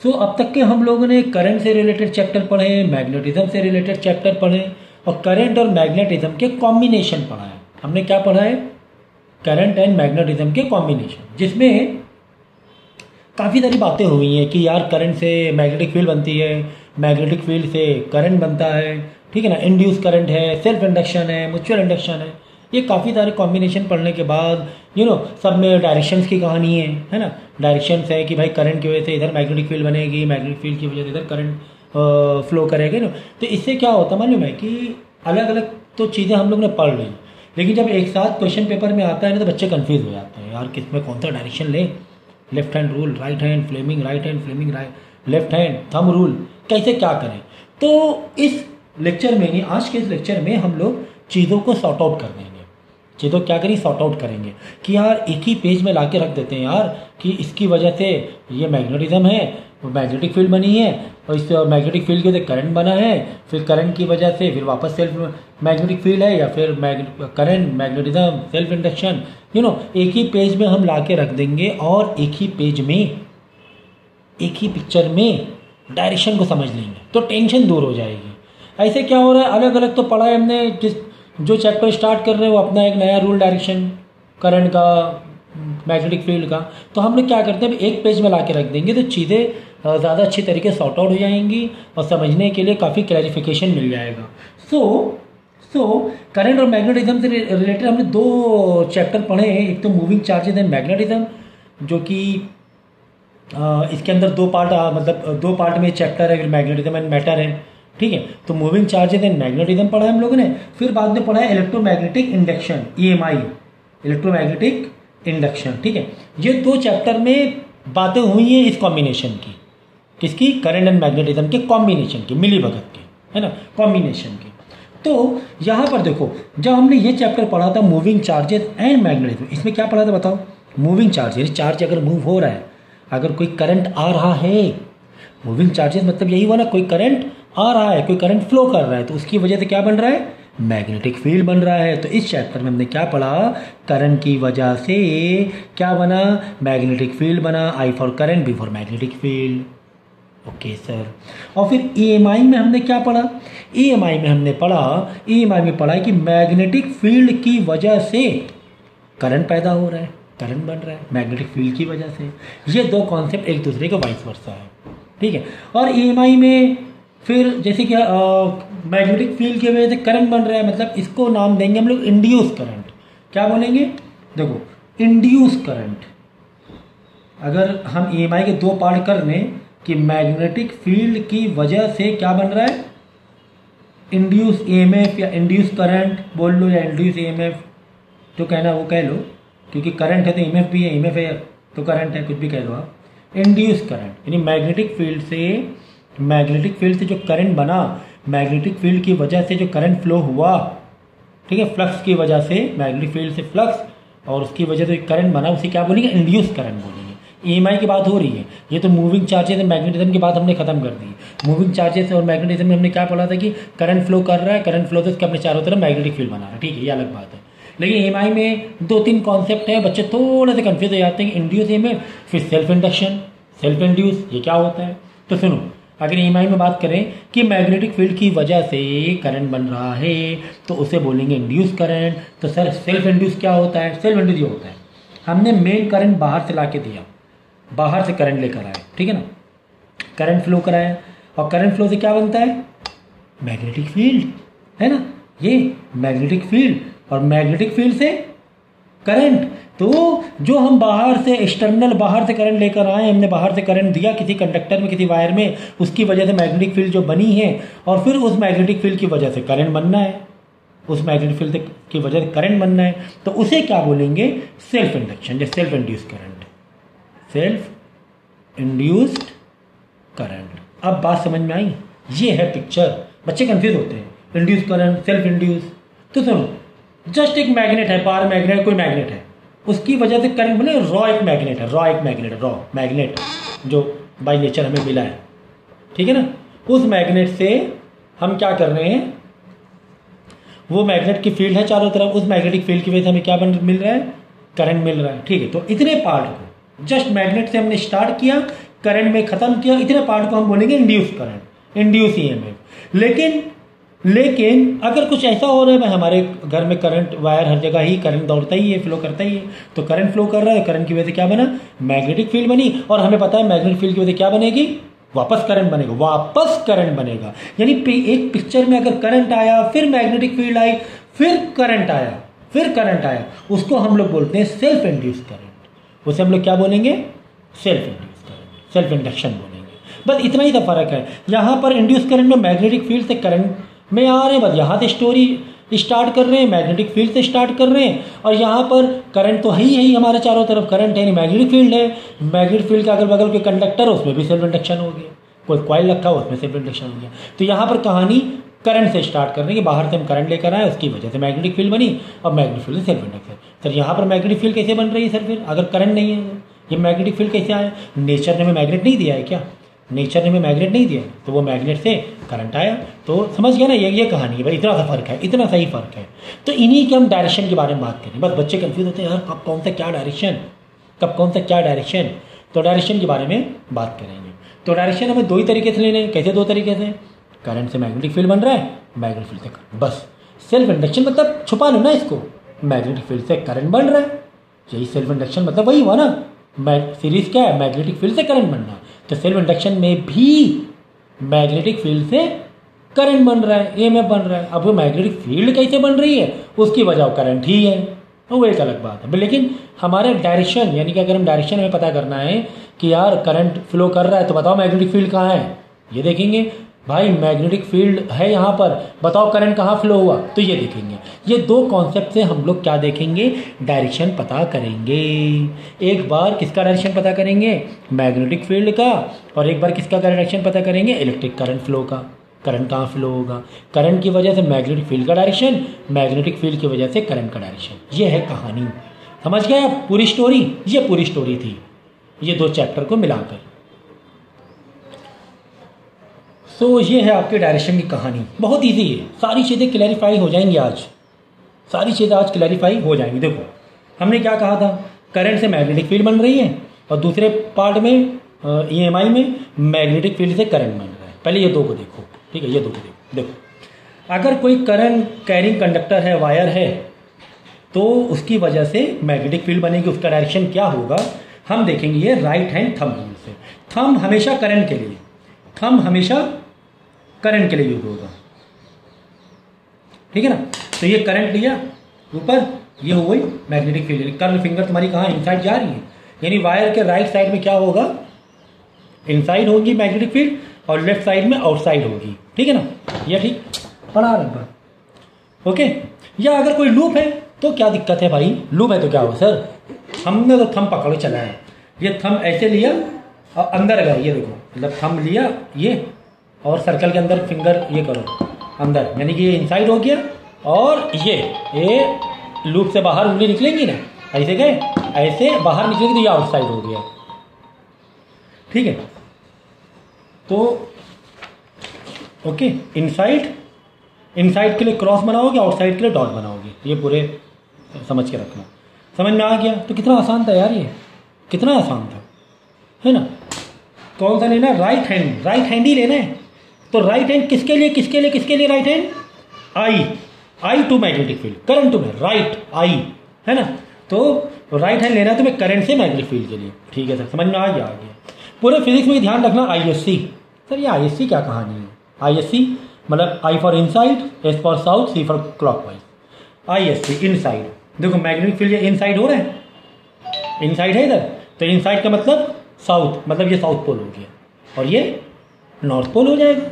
सो अब तक के हम लोगों ने करंट से रिलेटेड चैप्टर पढ़े मैग्नेटिज्म से रिलेटेड चैप्टर पढ़े और करंट और मैग्नेटिज्म के कॉम्बिनेशन पढ़ा है हमने क्या पढ़ा है? करंट एंड मैग्नेटिज्म के कॉम्बिनेशन जिसमें काफ़ी सारी बातें हुई हैं कि यार करंट से मैग्नेटिक फ़ील्ड बनती है मैग्नेटिक फ़ील्ड से करंट बनता है, ठीक है ना? इंड्यूस करंट है सेल्फ इंडक्शन है म्यूचुअल इंडक्शन है। ये काफ़ी सारे कॉम्बिनेशन पढ़ने के बाद यू नो सब में डायरेक्शंस की कहानी है है ना? डायरेक्शंस है कि भाई करंट की वजह से इधर मैग्नेटिक फ़ील्ड बनेगी मैग्नेटिक फ़ील्ड की वजह से इधर करंट फ्लो करेगा ना तो इससे क्या होता मालूम है कि अलग अलग तो चीज़ें हम लोग ने पढ़ ली। लेकिन जब एक साथ क्वेश्चन पेपर में आता है ना तो बच्चे कन्फ्यूज़ हो जाते हैं। यार, किसमें कौन सा डायरेक्शन लें? Left hand rule right hand Fleming right hand Fleming right left hand thumb rule कैसे क्या करें? तो इस लेक्चर में नहीं आज के इस लेक्चर में हम लोग चीज़ों को सॉर्ट आउट कर देंगे। चीज़ों क्या करें? सॉर्ट आउट करेंगे। कि यार, एक ही पेज में ला के रख देते हैं यार, कि इसकी वजह से ये मैग्नेटिज्म है मैग्नेटिक फ़ील्ड बनी है, और इस मैग्नेटिक फ़ील्ड की वजह से करंट बना है, फिर करंट की वजह से फिर वापस सेल्फ मैग्नेटिक फ़ील्ड है, या फिर current magnetism self induction you know एक ही पेज में हम ला के रख देंगे, और एक ही पेज में, एक ही पिक्चर में डायरेक्शन को समझ लेंगे। तो टेंशन दूर हो जाएगी। ऐसे क्या हो रहा है? अलग अलग तो पढ़ा है हमने, जिस जो चैप्टर स्टार्ट कर रहे हैं, वो अपना एक नया रूल डायरेक्शन करंट का मैग्नेटिक फ़ील्ड का। तो हम लोग क्या करते हैं एक पेज में ला के रख देंगे तो चीज़ें ज़्यादा अच्छी तरीके से सॉर्ट आउट हो जाएँगी और समझने के लिए काफ़ी क्लैरिफिकेशन मिल जाएगा। सो सो करंट और मैग्नेटिज्म से रिलेटेड हमने दो चैप्टर पढ़े हैं। एक तो मूविंग चार्जेस एंड मैग्नेटिज्म जो कि इसके अंदर दो पार्ट मतलब दो पार्ट में चैप्टर है मैग्नेटिज्म एंड मैटर है। ठीक है? तो मूविंग चार्जेस एंड मैग्नेटिज्म पढ़ा है हम लोगों ने। फिर बाद में पढ़ा है electromagnetic induction E M I electromagnetic induction ठीक है? ये दो चैप्टर में बातें हुई हैं इस कॉम्बिनेशन की। किसकी? करंट एंड मैग्नेटिज्म के कॉम्बिनेशन की मिली भगत के, है ना? कॉम्बिनेशन के। तो यहाँ पर देखो, जब हमने ये चैप्टर पढ़ा था मूविंग चार्जेस एंड मैग्नेटिज्म इसमें क्या पढ़ा था बताओ? मूविंग चार्जेस चार्ज अगर मूव हो रहा है, अगर कोई करंट आ रहा है मूविंग चार्जेस मतलब यही हुआ ना, कोई करंट आ रहा है, कोई करंट फ्लो कर रहा है तो उसकी वजह से क्या बन रहा है? मैग्नेटिक फ़ील्ड बन रहा है। तो इस चैप्टर में हमने क्या पढ़ा? करंट की वजह से क्या बना? मैग्नेटिक फ़ील्ड बना। I for current B for magnetic field okay sir और फिर ईएमआई में हमने क्या पढ़ा? ईएमआई में हमने पढ़ा ईएमआई में पढ़ा कि मैग्नेटिक फ़ील्ड की वजह से करंट पैदा हो रहा है करंट बन रहा है मैग्नेटिक फ़ील्ड की वजह से। ये दो कॉन्सेप्ट एक दूसरे के वाइस वर्षा है। ठीक है? और ईएमआई में फिर जैसे कि मैग्नेटिक फ़ील्ड की वजह से करंट बन रहा है मतलब इसको नाम देंगे हम लोग इंड्यूस करंट क्या बोलेंगे? देखो इंड्यूस करंट अगर हम ई के दो पार्ट कर लें, कि मैग्नेटिक फ़ील्ड की वजह से क्या बन रहा है? इंड्यूस ईएमएफ या इंड्यूस करंट बोल लो या इंड्यूस ईएमएफ जो कहना वो कह लो, क्योंकि करंट है तो ईएमएफ भी है ईएमएफ है तो करंट है, कुछ भी कह लो आप. इंड्यूस करंट यानी मैग्नेटिक फ़ील्ड से मैग्नेटिक फ़ील्ड से जो करंट बना, मैग्नेटिक फ़ील्ड की वजह से जो करंट फ्लो हुआ, ठीक है, फ्लक्स की वजह से, मैग्नेटिक फ़ील्ड से फ्लक्स, और उसकी वजह से करंट बना, उसे क्या बोलेंगे? इंड्यूस करंट बोलेंगे। ई की बात हो रही है। ये तो मूविंग चार्जेस एंड मैग्नेटिज्म की बात हमने खत्म कर दी। मूविंग चार्जेस और मैग्नेटिज्म में हमने क्या पढ़ा था कि करंट फ्लो कर रहा है करंट फ्लो से अपने चारों तरफ़ मैग्नेटिक फ़ील्ड बना रहा है। ठीक है, ये अलग बात है। लेकिन ई में दो तीन कॉन्सेप्ट है, बच्चे थोड़े से कन्फ्यूज़ हो जाते हैं। इंड्यूस ई फिर सेल्फ इंडक्शन सेल्फ इंड्यूस ये क्या होता है? तो सुनो अगर ई में बात करें कि मैग्नेटिक फ़ील्ड की वजह से करंट बन रहा है तो उसे बोलेंगे इंड्यूस करंट तो सर सेल्फ इंड्यूस क्या होता है? सेल्फ इंड्यूस ये होता है। हमने मेन करंट बाहर से ला के दिया। बाहर से करंट लेकर आए ठीक है ना? करंट फ्लो कराया। और करंट फ्लो से क्या बनता है? मैग्नेटिक फ़ील्ड है ना? ये मैग्नेटिक फ़ील्ड और मैग्नेटिक फ़ील्ड से करंट तो जो हम बाहर से एक्सटर्नल बाहर से करंट लेकर आए, हमने बाहर से करंट दिया किसी कंडक्टर में, किसी वायर में, उसकी वजह से मैग्नेटिक फ़ील्ड जो बनी है, और फिर उस मैग्नेटिक फ़ील्ड की वजह से करंट बनना है। उस मैग्नेटिक फ़ील्ड की वजह से करंट बनना है। तो उसे क्या बोलेंगे? सेल्फ इंडक्शन या self induce current self induced current अब बात समझ में आई? ये है पिक्चर बच्चे कंफ्यूज होते हैं। इंड्यूस करंट सेल्फ इंड्यूस तो सुनो जस्ट एक मैग्नेट है पार मैग्नेट कोई मैग्नेट है। उसकी वजह से करंट बने रॉ एक मैग्नेट है रॉ एक मैग्नेट रॉ मैग्नेट, जो बाई नेचर हमें मिला है। ठीक है ना? उस मैग्नेट से हम क्या कर रहे हैं? वो मैग्नेट की फ़ील्ड है चारों तरफ़, उस मैग्नेटिक फ़ील्ड की वजह से हमें क्या बन, मिल रहा है? करंट मिल रहा है। ठीक है तो इतने पार्ट को जस्ट मैग्नेट से हमने स्टार्ट किया करंट में ख़त्म किया, इतने पार्ट को हम बोलेंगे इंड्यूस करंट इंड्यूस ईएमएफ लेकिन लेकिन अगर कुछ ऐसा हो रहा है, भाई, हमारे घर में करंट वायर हर जगह ही करंट दौड़ता ही है फ्लो करता ही है तो करंट फ्लो कर रहा है करंट की वजह से क्या बना? मैग्नेटिक फ़ील्ड बनी। और हमें पता है मैग्नेटिक फ़ील्ड की वजह से क्या बनेगी? वापस करंट बनेगा। वापस करंट बनेगा। यानी एक पिक्चर में अगर करंट आया, फिर मैग्नेटिक फ़ील्ड आई, फिर करंट आया, फिर करंट आया, उसको हम लोग बोलते हैं सेल्फ इंड्यूस करंट उसे हम लोग क्या बोलेंगे? Self induce current self induction बोलेंगे। बस इतना ही तो फ़र्क है। यहाँ पर इंड्यूस करंट में मैग्नेटिक फ़ील्ड से करंट में आ रहे हैं, बस यहाँ से स्टोरी स्टार्ट कर रहे हैं मैग्नेटिक फ़ील्ड से स्टार्ट कर रहे हैं और यहाँ पर करंट तो है ही है ही हमारे चारों तरफ़ करंट है नहीं मैग्नेटिक फ़ील्ड है। मैग्नेटिक फ़ील्ड के अगल बगल के कंडक्टर उसमें भी सेल्फ इंडक्शन हो गया। कोई कॉइल रखा हो उसमें सेल्फ इंडक्शन हो गया। तो यहाँ पर कहानी करंट से स्टार्ट कर रहे हैं कि, बाहर से हम करंट लेकर आए, उसकी वजह से मैग्नेटिक फ़ील्ड बनी और magnetic field self induction sir, यहाँ पर मैग्नेटिक फ़ील्ड कैसे बन रही है, सर, फिर? अगर करंट नहीं है, ये मैग्नेटिक फ़ील्ड कैसे आया? नेचर ने हमें मैग्नेट नहीं दिया है क्या? नेचर ने हमें मैग्नेट नहीं दिया। तो वो मैग्नेट से करंट आया। तो समझ गया ना, ये ये कहानी है भाई, इतना सा फ़र्क है, इतना सही फ़र्क है। तो इन्हीं के हम डायरेक्शन के बारे में बात करें। बस बच्चे कंफ्यूज होते हैं, यार, कब कौन सा क्या डायरेक्शन कब कौन सा क्या डायरेक्शन तो डायरेक्शन के बारे में बात करेंगे। तो डायरेक्शन हमें दो ही तरीके से लेने कैसे दो तरीके से? करंट से मैग्नेटिक फ़ील्ड बन रहा है मैग्नेटिक फ़ील्ड से करंट बस। सेल्फ इंडक्शन मतलब छुपा लो ना इसको। मैग्नेटिक फ़ील्ड से करंट बन रहा है। यही सेल्फ इंडक्शन मतलब वही हुआ ना। सीरीज़ क्या है? मैग्नेटिक फ़ील्ड से करंट बनना तो सेल्फ इंडक्शन में भी मैग्नेटिक फ़ील्ड से करंट बन रहा है एमएफ बन रहा है। अब वो मैग्नेटिक फ़ील्ड कैसे बन रही है? उसकी वजह करंट ही है। तो वो एक अलग बात है। लेकिन हमारे डायरेक्शन यानी कि अगर हम डायरेक्शन में पता करना है कि यार करंट फ्लो कर रहा है तो बताओ मैग्नेटिक फ़ील्ड कहाँ है? ये देखेंगे। भाई मैग्नेटिक फ़ील्ड है यहाँ पर। बताओ करंट कहाँ फ्लो हुआ? तो ये देखेंगे। ये दो कॉन्सेप्ट से हम लोग क्या देखेंगे? डायरेक्शन पता करेंगे। एक बार किसका डायरेक्शन पता करेंगे? मैग्नेटिक फ़ील्ड का। और एक बार किसका डायरेक्शन पता करेंगे? इलेक्ट्रिक करंट फ्लो का। करंट कहाँ फ्लो होगा? करंट की वजह से मैग्नेटिक फ़ील्ड का डायरेक्शन मैग्नेटिक फ़ील्ड की वजह से करंट का डायरेक्शन ये है कहानी। समझ गए पूरी स्टोरी ये पूरी स्टोरी थी। ये दो चैप्टर को मिलाकर। तो ये है आपके डायरेक्शन की कहानी। बहुत ईजी है। सारी चीज़ें क्लैरिफाई हो जाएँगी आज। सारी चीज़ें आज क्लैरिफाई हो जाएँगी। देखो, हमने क्या कहा था? करंट से मैग्नेटिक फ़ील्ड बन रही है और दूसरे पार्ट में ई e में मैग्नेटिक फ़ील्ड से करंट बन रहा है। पहले ये दो को देखो। ठीक है, ये दो को देखो। देखो, अगर कोई करंट कैरिंग कंडक्टर है वायर है तो उसकी वजह से मैग्नेटिक फ़ील्ड बनेगी। उसका डायरेक्शन क्या होगा? हम देखेंगे ये राइट हैंड थम से। थम हमेशा करंट के लिए। थम हमेशा करंट के लिए यूज़ होगा ठीक है ना? तो ये करंट लिया, ऊपर ये हो गई मैग्नेटिक फ़ील्ड कर्ल फिंगर तुम्हारी कहाँ इनसाइड जा रही है। यानी वायर के राइट साइड में क्या होगा? इनसाइड होगी मैग्नेटिक फ़ील्ड और लेफ़्ट साइड में आउटसाइड होगी। ठीक है ना? ये ठीक, पढ़ा रहा ओके या अगर कोई लूप है तो क्या दिक्कत है भाई? लूप है तो क्या हो सर हमने तो थम पकड़ चला है ये थम ऐसे लिया और अंदर गए ये देखो। मतलब थम लिया, ये और सर्कल के अंदर फिंगर ये करो, अंदर, यानी कि ये इनसाइड हो गया और ये ये लूप से बाहर उंगली निकलेंगी ना, ऐसे गए, ऐसे बाहर निकलेगी तो ये आउटसाइड हो गया। ठीक है? तो ओके इनसाइड इनसाइड के लिए क्रॉस बनाओगे आउटसाइड के लिए डॉट बनाओगे, ये पूरे समझ के रखना। समझ में आ गया? तो कितना आसान था यार ये, कितना आसान था, है ना? कौन सा लेना राइट हैंड राइट हैंड ही लेना है। तो राइट हैंड किसके लिए किसके लिए किसके लिए right hand I I to magnetic field current to right I है ना? तो राइट हैंड लेना है तुम्हें करंट से मैग्नेटिक फ़ील्ड के लिए। ठीक है, सर, समझ में आ गया आ गया। पूरे फिजिक्स में ध्यान रखना आई एस सी सर, ये आई क्या कहानी है? आई एस सी मतलब I for inside S for south C for clockwise I S C inside देखो मैग्नेटिक फ़ील्ड ये इनसाइड हो रहा है। इनसाइड है इधर। तो इनसाइड का मतलब साउथ मतलब ये साउथ पोल हो गया। और ये नॉर्थ पोल हो जाएगा।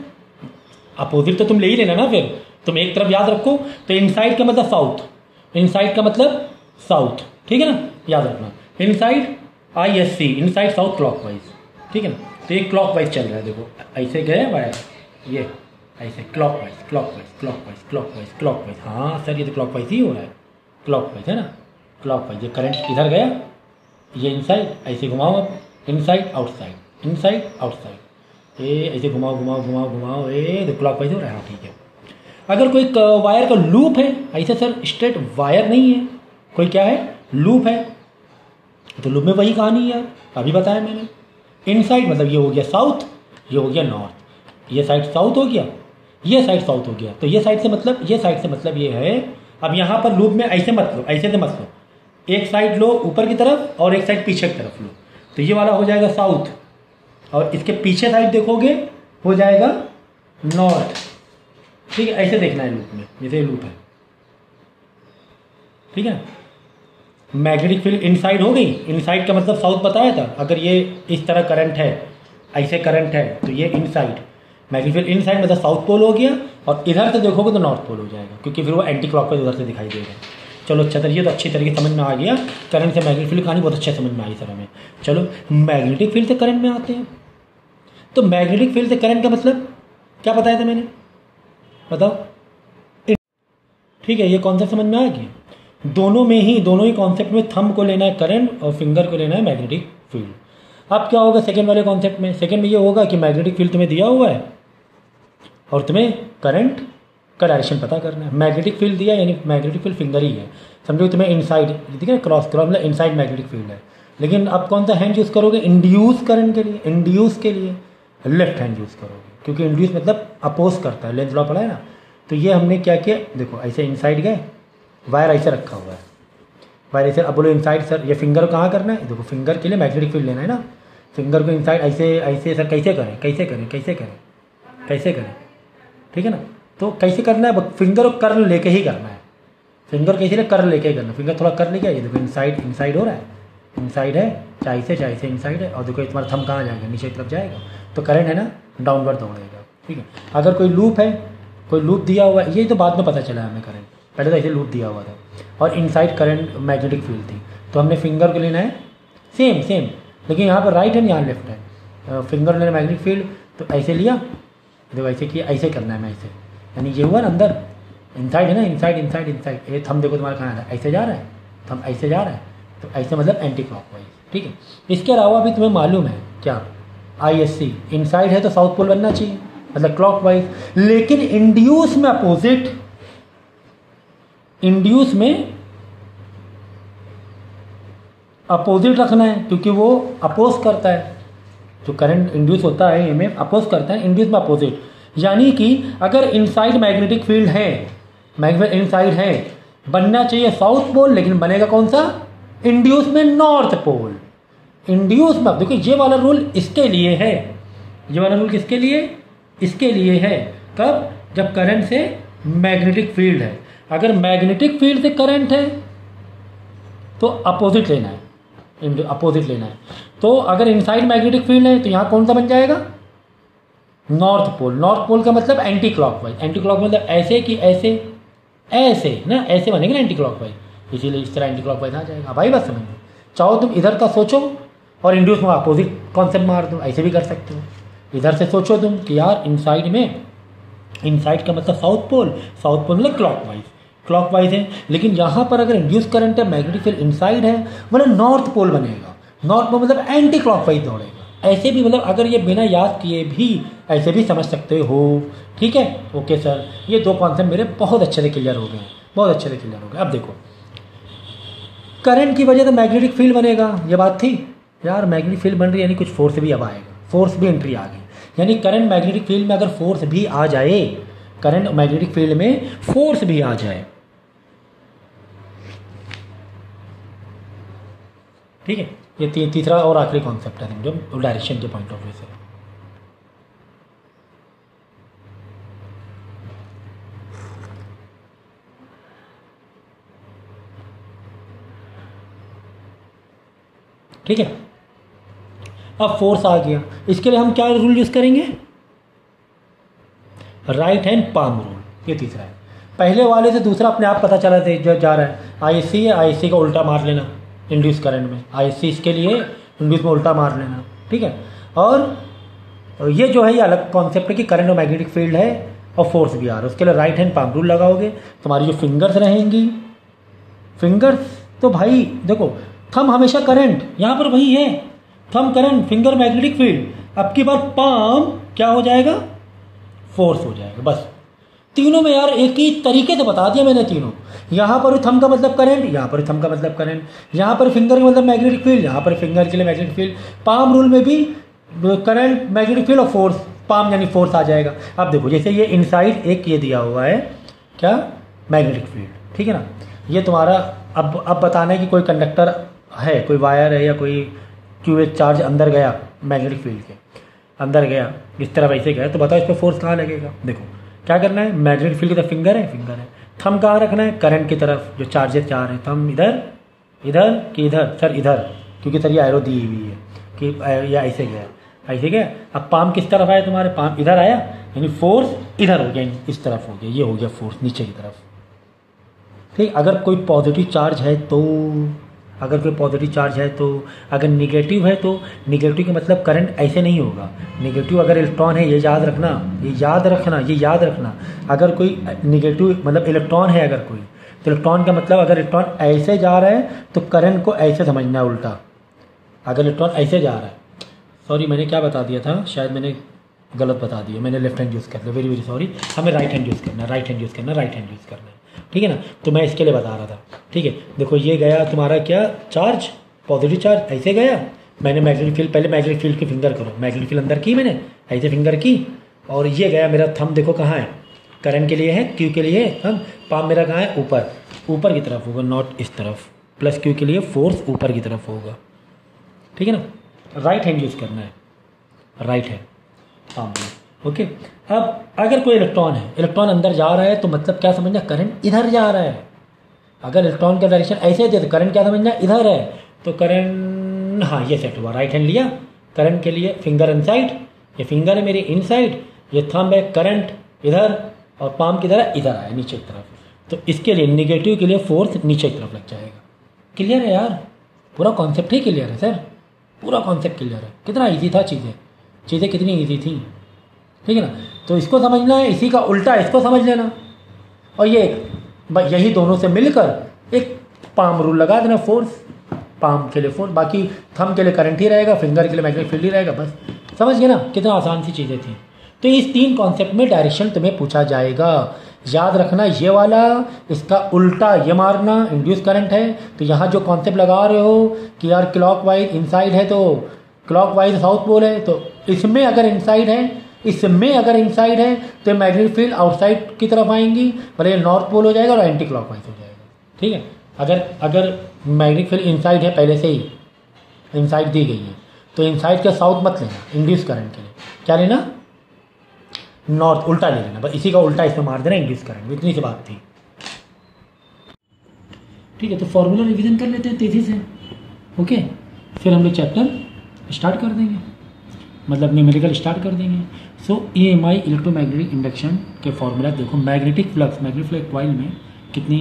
अपोजिट तो तुम ले ही लेना ना फिर तुम एक तरफ़ याद रखो तो इनसाइड का मतलब साउथ इनसाइड का मतलब साउथ ठीक है ना याद रखना inside I S C inside south clockwise ठीक है ना तो ये क्लॉक वाइज चल रहा है देखो ऐसे गए वायर ये ऐसे clockwise clockwise clockwise clockwise clockwise हाँ सर ये तो क्लॉक वाइज ही हो रहा है क्लॉक वाइज है ना क्लॉक वाइज ये करंट इधर गया ये इनसाइड ऐसे घुमाओ अब इनसाइड आउटसाइड इनसाइड आउटसाइड ए, ऐसे घुमाओ घुमाओ घुमाओ घुमाओ, ए क्लॉक वाइज हो रहा है, ठीक है। अगर कोई वायर का लूप है, ऐसे सर स्ट्रेट वायर नहीं है, कोई क्या है? लूप है। तो लूप में वही कहानी है, अभी बताया मैंने। इनसाइड मतलब ये हो गया साउथ ये हो गया नॉर्थ ये साइड साउथ हो गया, ये साइड साउथ हो गया। तो ये साइड से मतलब ये साइड से मतलब ये है, अब यहाँ पर लूप में ऐसे मत लो, ऐसे से मत लो। एक साइड लो ऊपर की तरफ़ और एक साइड पीछे की तरफ़ लो। तो ये वाला हो जाएगा साउथ और इसके पीछे साइड देखोगे, हो जाएगा नॉर्थ ठीक है, ऐसे देखना है लूप में, जैसे लूप है। ठीक है? मैग्नेटिक फ़ील्ड इनसाइड हो गई। इनसाइड का मतलब साउथ बताया था। अगर ये इस तरह करंट है, ऐसे करंट है तो ये इनसाइड मैग्नेटिक फ़ील्ड इनसाइड मतलब साउथ पोल हो गया, और इधर से देखोगे तो नॉर्थ पोल हो जाएगा, क्योंकि फिर वो एंटी क्लॉक उधर से दिखाई देगा चलो अच्छा तो ये तो अच्छी तरीके समझ में आ गया। करंट से मैग्नेटिक फ़ील्ड कहानी बहुत अच्छे समझ में आई सर हमें। चलो मैग्नेटिक फ़ील्ड से करंट में आते हैं। तो मैग्नेटिक फ़ील्ड से करंट का मतलब क्या बताया था मैंने? बताओ। ठीक है, ये कॉन्सेप्ट समझ में आ गया। दोनों में ही, दोनों ही कॉन्सेप्ट में थंब को लेना है करंट और फिंगर को लेना है मैग्नेटिक फ़ील्ड अब क्या होगा सेकेंड वाले कॉन्सेप्ट में? सेकेंड में ये होगा कि मैग्नेटिक फ़ील्ड तुम्हें दिया हुआ है और तुम्हें करंट का डायरेक्शन पता करना है। मैग्नेटिक फ़ील्ड दिया, यानी मैग्नेटिक फ़ील्ड फिंगर ही है। समझो तुम्हें इनसाइड ठीक है? क्रॉस क्रॉस मतलब इनसाइड मैग्नेटिक फ़ील्ड है। लेकिन अब कौन सा हैंड यूज़ करोगे? इंड्यूस करंट के लिए इंड्यूस के लिए लेफ़्ट हैंड यूज़ करोगे। क्योंकि इंड्यूस मतलब अपोज करता है। लेंस लॉ पढ़ा है ना? तो ये हमने क्या किया? देखो, ऐसे इनसाइड गए। वायर ऐसे रखा हुआ है। वायर ऐसे, अब बोलो इनसाइड सर ये फिंगर कहाँ करना है? देखो फिंगर के लिए मैग्नेटिक फ़ील्ड लेना है ना? फिंगर को इनसाइड ऐसे ऐसे सर कैसे करें? कैसे करें? कैसे करें? कैसे करें? ठीक है ना? तो कैसे करना है? फिंगर को कर लेके ही करना है। फिंगर कैसे कर लेके ही करना फिंगर थोड़ा कर लेके ये देखो इनसाइड इनसाइड हो रहा है। इनसाइड है, चाहे से चाहे से इनसाइड है। और देखो तुम्हारा थम कहाँ जाएगा? नीचे की तरफ़ जाएगा। तो करंट है ना डाउनवर्ड दौड़ेगा। ठीक है? अगर कोई लूप है, कोई लूप दिया हुआ है, ये तो बाद में पता चला हमें करंट पहले तो ऐसे लूप दिया हुआ था। और इनसाइड करंट मैग्नेटिक फ़ील्ड थी। तो हमने फिंगर को लेना है। सेम सेम लेकिन यहाँ पर राइट हैंड यहाँ लेफ़्ट है। फिंगर लेना मैग्नेटिक फ़ील्ड तो ऐसे लिया। देखो ऐसे किया, ऐसे करना है मैं ऐसे। यानी ये हुआ ना अंदर इनसाइड है ना इनसाइड इनसाइड इनसाइड ये थम देखो तुम्हारा कहाँ है ऐसे जा रहा है। थम ऐसे जा रहा है। तो ऐसे मतलब एंटी क्लॉकवाइज ठीक है? इसके अलावा भी तुम्हें मालूम है क्या? आई एस सी इनसाइड है तो साउथ पोल बनना चाहिए। मतलब क्लॉकवाइज लेकिन इंड्यूस में अपोजिट इंड्यूस में अपोजिट रखना है, क्योंकि वो अपोज करता है। जो करंट इंड्यूस होता है में अपोज करता है इंड्यूस में अपोजिट यानी कि अगर इनसाइड मैग्नेटिक फ़ील्ड है मैग्नेट इनसाइड है, बनना चाहिए साउथ पोल लेकिन बनेगा कौन सा? इंड्यूस में नॉर्थ पोल इंड्यूस में, देखिए, ये वाला रूल इसके लिए है। ये वाला रूल किसके लिए? इसके लिए है। कब? जब करंट से मैग्नेटिक फ़ील्ड है। अगर मैग्नेटिक फ़ील्ड से करंट है तो अपोजिट लेना है। अपोजिट लेना है। तो अगर इनसाइड मैग्नेटिक फ़ील्ड है तो यहाँ कौन सा बन जाएगा? North pole. नॉर्थ पोल का मतलब anti clock wise anti clock मतलब ऐसे कि ऐसे ऐसे, ना? ऐसे बनेंगे ना एंटी क्लॉक वाइज इसीलिए इस तरह एंटी क्लॉक वाइज आ जाएगा। भाई बस समझ चाहो तुम इधर का सोचो और इंड्यूस में अपोजिट कॉन्सेप्ट मार दो। ऐसे भी कर सकते हो। इधर से सोचो तुम कि यार इन साइड में इन साइड का मतलब साउथ पोल साउथ पोल मतलब क्लॉक वाइज क्लॉक वाइज है। लेकिन यहाँ पर अगर इंड्यूस करंट है मैग्नेटिक फ़ील्ड इनसाइड है मतलब नॉर्थ पोल बनेगा। नॉर्थ पोल मतलब एंटी क्लॉक वाइज दौड़ेगा। ऐसे भी मतलब अगर ये बिना याद किए भी ऐसे भी समझ सकते हो। ठीक है? ओके सर ये दो कॉन्सेप्ट मेरे बहुत अच्छे से क्लियर हो गए हैं। बहुत अच्छे से क्लियर हो गए। अब देखो। करंट की वजह से मैग्नेटिक फ़ील्ड बनेगा। ये बात थी? यार मैग्नेटिक फ़ील्ड बन रही है, यानी कुछ फोर्स भी अब आएगा। फोर्स भी एंट्री आ गई। यानी करंट मैग्नेटिक फ़ील्ड में अगर फोर्स भी आ जाए करंट मैग्नेटिक फ़ील्ड में फोर्स भी आ जाए। ठीक है? ये ती, तीसरा और आखिरी कॉन्सेप्ट है जो डायरेक्शन के पॉइंट ऑफ़ व्यू से। ठीक है? अब फोर्स आ गया। इसके लिए हम क्या रूल यूज़ करेंगे? राइट हैंड पाम रूल ये तीसरा है। पहले वाले से दूसरा अपने आप पता चला जो जा रहा है। है आई सी का उल्टा मार लेना। इंड्यूस करंट में। आई सी इसके लिए इंड्यूस में उल्टा मार लेना, ठीक है? और ये जो है, ये अलग कॉन्सेप्ट है कि करंट और मैग्नेटिक फ़ील्ड है और फोर्स भी आ रहा है। उसके लिए राइट हैंड पाम रूल लगाओगे, तुम्हारी जो फिंगर्स रहेंगी फिंगर्स तो भाई, देखो थम हमेशा करंट यहाँ पर वही है। थम करंट फिंगर मैग्नेटिक फ़ील्ड अब की बार पाम क्या हो जाएगा? फोर्स हो जाएगा, बस। तीनों में यार एक ही तरीके से बता दिया मैंने तीनों। यहाँ पर थम का मतलब करंट यहाँ पर थम का मतलब करंट यहाँ पर फिंगर मतलब मैग्नेटिक फ़ील्ड यहाँ पर फिंगर के लिए मैग्नेटिक फ़ील्ड पाम रूल में भी करंट मैग्नेटिक फ़ील्ड और फोर्स पाम यानी फोर्स आ जाएगा. अब देखो, जैसे ये इनसाइड एक ये दिया हुआ है, क्या? मैग्नेटिक फ़ील्ड ठीक है ना? ये तुम्हारा, अब अब बताना है कि कोई कंडक्टर है, कोई वायर है या कोई क्यू चार्ज अंदर गया मैग्नेटिक फ़ील्ड के. अंदर गया, इस तरह वैसे गया तो बताओ इस पर फोर्स कहाँ लगेगा? देखो, क्या करना है? मैग्नेटिक फ़ील्ड की फिंगर है फिंगर है. थम कहाँ रखना है? करंट की तरफ़, जो चार्जर जा रहे हैं। थम इधर इधर, कि इधर, सर, इधर। क्योंकि सर, ये एरो दी हुई है, कि या ऐसे गया। ऐसे गया? अब पाम किस तरफ़ आया तुम्हारे? पाम इधर आया? यानी फोर्स इधर हो गया इस तरफ़ हो गया। ये हो गया फोर्स नीचे की तरफ़। ठीक? अगर कोई पॉजिटिव चार्ज है तो अगर कोई पॉजिटिव चार्ज है तो अगर निगेटिव है तो निगेटिव का मतलब करंट ऐसे नहीं होगा। निगेटिव अगर इलेक्ट्रॉन है, ये याद रखना, ये याद रखना, ये याद रखना। अगर कोई निगेटिव मतलब इलेक्ट्रॉन है अगर कोई तो इलेक्ट्रॉन का मतलब अगर इलेक्ट्रॉन ऐसे जा रहा है तो करंट को ऐसे समझना है उल्टा। अगर इलेक्ट्रॉन ऐसे जा रहा है सॉरी मैंने क्या बता दिया था? शायद मैंने गलत बता दिया। मैंने लेफ़्ट हैंड यूज़ कर लिया वेरी वेरी सॉरी हमें राइट हैंड यूज़ करना राइट हैंड यूज़ करना राइट हैंड यूज़ करना। ठीक है ना? तो मैं इसके लिए बता रहा था। ठीक है? देखो, ये गया तुम्हारा क्या? चार्ज? पॉजिटिव चार्ज ऐसे गया? मैंने मैग्नेटिक फ़ील्ड पहले मैग्नेटिक फ़ील्ड की फिंगर करो। मैग्नेटिक फ़ील्ड अंदर की मैंने? ऐसे फिंगर की। और ये गया मेरा थम देखो कहाँ है? करंट के लिए है क्यू के लिए हम पाम मेरा कहाँ है? ऊपर। ऊपर की तरफ़ होगा नॉट इस तरफ़। प्लस क्यू के लिए फोर्स ऊपर की तरफ़ होगा। ठीक है ना? राइट हैंड यूज़ करना है। राइट हैंड पाम ओके अब, अगर कोई इलेक्ट्रॉन है इलेक्ट्रॉन अंदर जा रहा है तो मतलब क्या समझना? करंट इधर जा रहा है। अगर इलेक्ट्रॉन का डायरेक्शन ऐसे दे तो करंट क्या समझना? इधर है। तो करंट हाँ ये सेट हुआ राइट हैंड लिया। करंट के लिए फिंगर इनसाइड ये फिंगर है मेरी इनसाइड ये थंब है करंट इधर, और पाम की तरह इधर आया, नीचे की तरफ़। तो इसके लिए निगेटिव के लिए फोर्स नीचे की तरफ़ लग जाएगा। क्लियर है यार? पूरा कॉन्सेप्ट ही क्लियर है सर पूरा कॉन्सेप्ट क्लियर है। कितना ईजी था चीज़ें। चीज़ें कितनी ईजी थी। ठीक है ना? तो इसको समझना है, इसी का उल्टा इसको समझ लेना। और ये यही दोनों से मिलकर एक पाम रूल लगा देना फोर्स पाम के लिए फोर्स बाकी थम के लिए करंट ही रहेगा फिंगर के लिए मैग्नेटिक फ़ील्ड ही रहेगा, बस। समझ गए ना? कितना आसान सी चीज़ें थी। तो इस तीन कॉन्सेप्ट में डायरेक्शन तुम्हें पूछा जाएगा। याद रखना, ये वाला, इसका उल्टा ये मारना इंड्यूस करंट है। तो यहाँ जो कॉन्सेप्ट लगा रहे हो कि यार क्लॉक वाइज इनसाइड है तो क्लॉक वाइज साउथ पोल है तो इसमें अगर इनसाइड है इसमें अगर इनसाइड है तो मैग्नेटिक फ़ील्ड आउटसाइड की तरफ़ आएँगी, भले नॉर्थ पोल हो जाएगा और एंटी क्लॉक हो जाएगा। ठीक है? अगर अगर मैग्नेटिक फ़ील्ड इनसाइड है, पहले से ही इनसाइड दी गई है तो इनसाइड का साउथ मत लेना इंड्यूस करंट के लिए। क्या लेना? नॉर्थ उल्टा ले लेना। बस इसी का उल्टा इसमें मार देना इंड्यूस करंट इतनी सी बात थी। ठीक है तो फॉर्मूला रिवीजन कर लेते हैं, तेज़ी से। ओके? फिर हम लोग चैप्टर स्टार्ट कर देंगे। मतलब न्यूमेरिकल स्टार्ट कर देंगे। So E M I electromagnetic induction के फॉर्मूला देखो। Magnetic flux magnetic flux coil में कितनी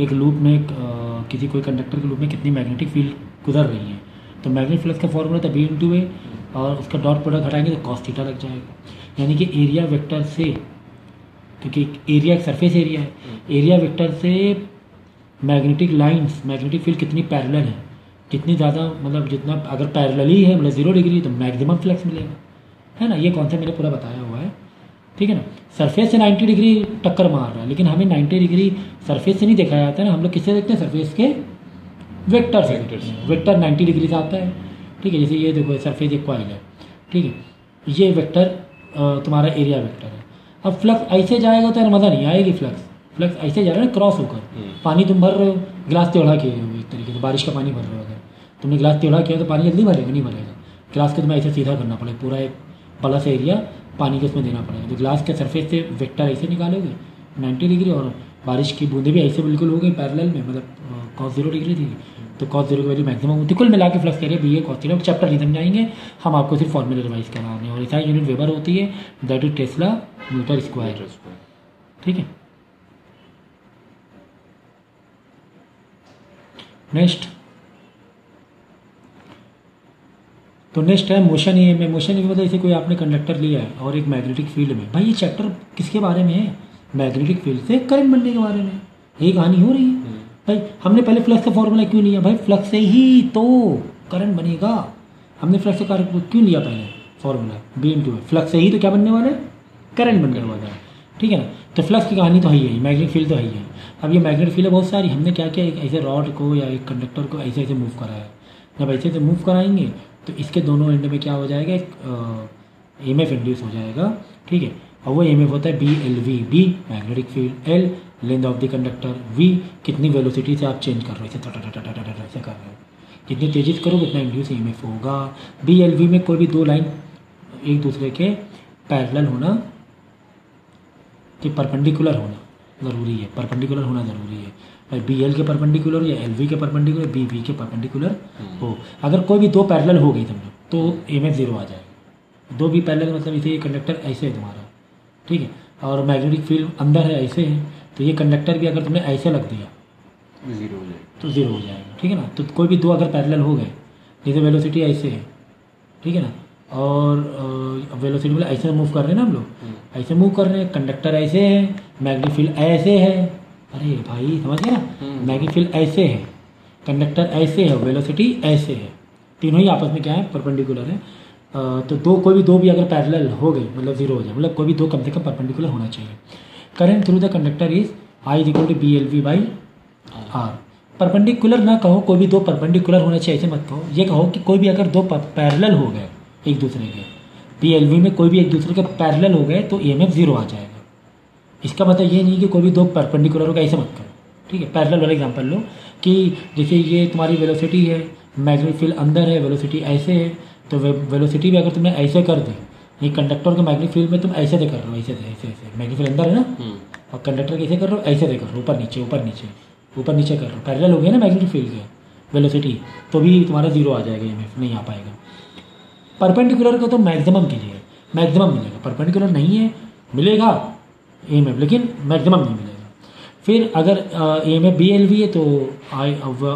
एक लूप में एक, आ, किसी कोई कंडक्टर के लूप में कितनी मैग्नेटिक फ़ील्ड गुजर रही है। तो मैग्नेटिक फ्लक्स का फॉर्मूला था बी इंटू ए और उसका डॉट प्रोडक्ट हटाएँगे तो कॉस थीटा लग जाएगा। यानी कि एरिया वेक्टर से क्योंकि एरिया एक सरफेस एरिया है। एरिया वेक्टर से मैग्नेटिक लाइंस मैग्नेटिक फ़ील्ड कितनी पैरेलल है? कितनी ज़्यादा मतलब जितना अगर पैरेलल ही है मतलब ज़ीरो डिग्री तो मैक्सिमम फ्लक्स मिलेगा। है ना? ये कॉन्सेप्ट मैंने पूरा बताया हुआ है। ठीक है ना? सरफेस से 90 डिग्री टक्कर मार रहा है लेकिन हमें 90 डिग्री सरफेस से नहीं देखा जाता है ना। हम लोग किससे देखते हैं? सरफेस के वेक्टर से वेक्टर 90 डिग्री से। आता है। ठीक है? जैसे ये देखो सरफेस एक कॉइल है। ठीक है? ये वेक्टर तुम्हारा एरिया वेक्टर है। अब फ्लक्स ऐसे जाएगा तो यार मज़ा नहीं आएगी फ्लक्स फ्लक्स ऐसे जा रहा है ना क्रॉस होकर। हम्म। पानी तुम भर रहे हो गिलास त्योड़ा किए हो एक तरीके से। बारिश का पानी भर रहे हो अगर। तुमने गिलास त्योड़ा किया तो पानी जल्दी भरेगा नहीं भरेगा। गिलास को तुम्हें ऐसे सीधा करना पड़ेगा पूरा एक प्लस एरिया पानी के उसमें देना पड़ेगा। तो ग्लास के सरफेस से वेक्टर ऐसे निकालोगे 90 डिग्री और बारिश की बूंदे भी ऐसे बिल्कुल हो गई पैरेलल में मतलब कॉस ज़ीरो डिग्री थी। तो कॉस ज़ीरो की वैल्यू मैक्सिमम होती। कुल मिला के फ्लक्स करिए B A cos zero chapter नहीं समझाएँगे हम आपको सिर्फ़ फॉर्मूला रिवाइज करा रहे हैं और ऐसा यूनिट वेबर होती है that is tesla metre square ठीक है? नेक्स्ट तो नेक्स्ट है मोशन ई में मोशन ई मतलब जैसे कोई आपने कंडक्टर लिया है और एक मैग्नेटिक फ़ील्ड में। भाई ये चैप्टर किसके बारे में है? मैग्नेटिक फ़ील्ड से करंट बनने के बारे में। यही कहानी हो रही है। हम्म। भाई हमने पहले फ्लक्स का फॉर्मूला क्यों लिया? भाई फ्लक्स से ही तो करंट बनेगा। हमने फ्लक्स का क्यों लिया पहले formula B M two flux से ही तो क्या बनने वाला है? करंट बनने वाला है। ठीक है ना? तो फ्लक्स की कहानी तो है ही मैग्नेटिक फ़ील्ड तो है ही है। अब ये मैग्नेटिक फ़ील्ड है बहुत सारी। हमने क्या किया एक ऐसे रॉड को या एक कंडक्टर को ऐसे ऐसे मूव कराया जब ऐसे ऐसे मूव कराएँगे तो इसके दोनों एंड में क्या हो जाएगा? एक एम एफ़ इंड्यूस हो जाएगा। ठीक है? और वो एम एफ़ होता है B L V B magnetic field L length of the conductor V कितनी वेलोसिटी से आप चेंज कर रहे हो? ऐसे कर रहे हो। जितनी तेज़ी से करोगे, उतना इंड्यूस ई होगा। बी एल वी में कोई भी दो लाइन एक दूसरे के पैरेलल होना, कि परपेंडिकुलर होना ज़रूरी है। परपेंडिकुलर होना ज़रूरी है। बी एल के परपेंडिकुलर या एल वी के परपेंडिकुलर बी वी के परपेंडिकुलर हो। अगर कोई भी दो पैरेलल हो गई समझो तो एम एफ़ ज़ीरो आ जाएगा। दो भी पैरेलल मतलब इसे ये कंडक्टर ऐसे है तुम्हारा ठीक है? और मैग्नेटिक फ़ील्ड अंदर है ऐसे है तो ये कंडक्टर भी अगर तुमने ऐसे लग दिया ज़ीरो हो जाएगा। तो ज़ीरो हो जाएगा ठीक है ना? तो कोई भी दो अगर पैरेलल हो गए जैसे वेलोसिटी ऐसे है ठीक है ना? और वेलोसिटी मतलब ऐसे मूव कर रहे हैं ना हम लोग? ऐसे मूव कर रहे हैं कंडक्टर ऐसे है मैग्नेटिक फ़ील्ड ऐसे है अरे भाई समझ गए ना? मैग्नेटिक फ़ील्ड ऐसे है कंडक्टर ऐसे है वेलोसिटी ऐसे है। तीनों ही आपस में क्या है? परपेंडिकुलर है। तो दो कोई भी दो भी अगर पैरेलल हो गए मतलब ज़ीरो हो जाए मतलब कोई भी दो कम से कम परपेंडिकुलर होना चाहिए। Current through the conductor is I is equal to B L V by R perpendicular ना कहो कोई भी दो परपेंडिकुलर होना चाहिए ऐसे मत कहो। ये कहो कि कोई भी अगर दो पैरेलल हो गए एक दूसरे के पी एल वी में कोई भी एक दूसरे के पैरेलल हो गए तो ई एम एफ़ ज़ीरो आ जाएगा। इसका मतलब ये नहीं कि कोई भी दो परपेंडिकुलर होगा ऐसे मत करो। ठीक है पैरेलल वाला एग्जांपल लो कि जैसे ये तुम्हारी वेलोसिटी है मैग्नेटिक फ़ील्ड अंदर है वेलोसिटी ऐसे है तो वे, वेलोसिटी भी अगर तुमने ऐसे कर दी ये कंडक्टर के मैग्नेटिक फ़ील्ड में तुम ऐसे से कर रहे हो ऐसे से ऐसे ऐसे। मैग्नेटिक फ़ील्ड अंदर है ना? और कंडक्टर कैसे कर रहे हो? ऐसे से कर रहे हो ऊपर नीचे ऊपर नीचे ऊपर नीचे कर रहे हो। पैरेलल हो गया ना मैग्नेटिक फ़ील्ड के वेलोसिटी तो भी तुम्हारा ज़ीरो आ जाएगा ई नहीं आ पाएगा। परपेंडिकुलर का तो मैक्सिमम कीजिए मैक्सिमम मिलेगा। परपेंडिकुलर नहीं है मिलेगा। ए एम लेकिन मैक्सिमम नहीं मिलेगा। फिर अगर A F B L V है तो I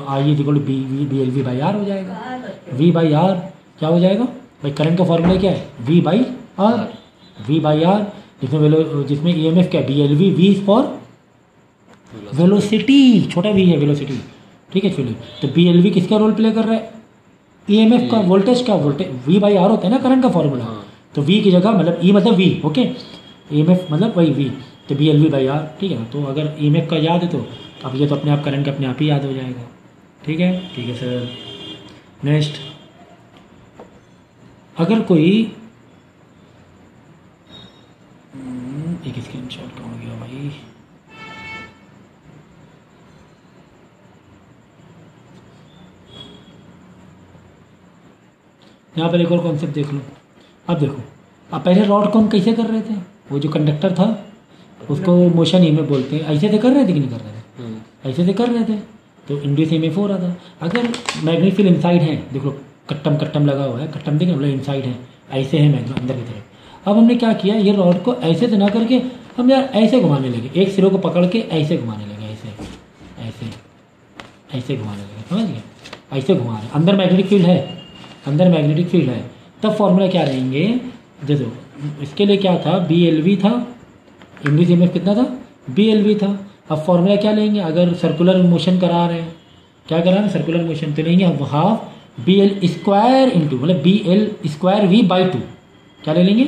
I is equal to B V B L V by R हो जाएगा। वी बाई आर क्या हो जाएगा? भाई करंट का फॉर्मूला क्या है? V by R V by R जिसमें वेलो जिसमें ई एम एफ़ क्या B L V V for velocity छोटा वी है वेलोसिटी ठीक है चलिए। तो बी एल वी किसका रोल प्ले कर रहा है? ई एम एफ़ का वोल्टेज का वोल्टेज वी बाई आर होता है ना करंट का फॉर्मूला हाँ। तो वी की जगह मतलब ई मतलब वी ओके ई एफ़ मतलब वही वी तो B L V by R ठीक है तो अगर ई एफ़ का याद है तो अब ये तो अपने आप करंट अपने आप ही याद हो जाएगा। ठीक है? ठीक है सर नेक्स्ट अगर कोई हम्म, एक स्क्रीन शॉट हो गया भाई। यहाँ पर एक और कॉन्सेप्ट देख लो। अब देखो अब पहले रॉड को हम कैसे कर रहे थे? वो जो कंडक्टर था उसको मोशन ई में बोलते हैं। ऐसे से कर रहे थे कि नहीं कर रहे थे? ऐसे से कर रहे थे। तो इंड्यूस ई हो रहा था। अगर मैग्नेटिक फ़ील्ड इनसाइड है देख लो कट्टम कट्टम लगा हुआ है कट्टम देखें मतलब इनसाइड है। ऐसे है मैग्नेट अंदर की तरफ़। अब हमने क्या किया ये रॉड को ऐसे से ना करके हम यार ऐसे घुमाने लगे। एक सिरों को पकड़ के ऐसे घुमाने लगे ऐसे ऐसे ऐसे घुमाने लगे। समझ गए? ऐसे घुमा रहे अंदर मैग्नेटिक फ़ील्ड है। अंदर मैग्नेटिक फ़ील्ड है। तब फॉर्मूला क्या रहेंगे? देखो इसके लिए क्या था? बी एल वी था। इंग्लिश में कितना था? बी एल वी था। अब फॉर्मूला क्या लेंगे? अगर सर्कुलर मोशन करा रहे हैं। क्या करा रहे हैं? सर्कुलर मोशन तो लेंगे अब half B L square into मतलब B L square V by two क्या ले लेंगे?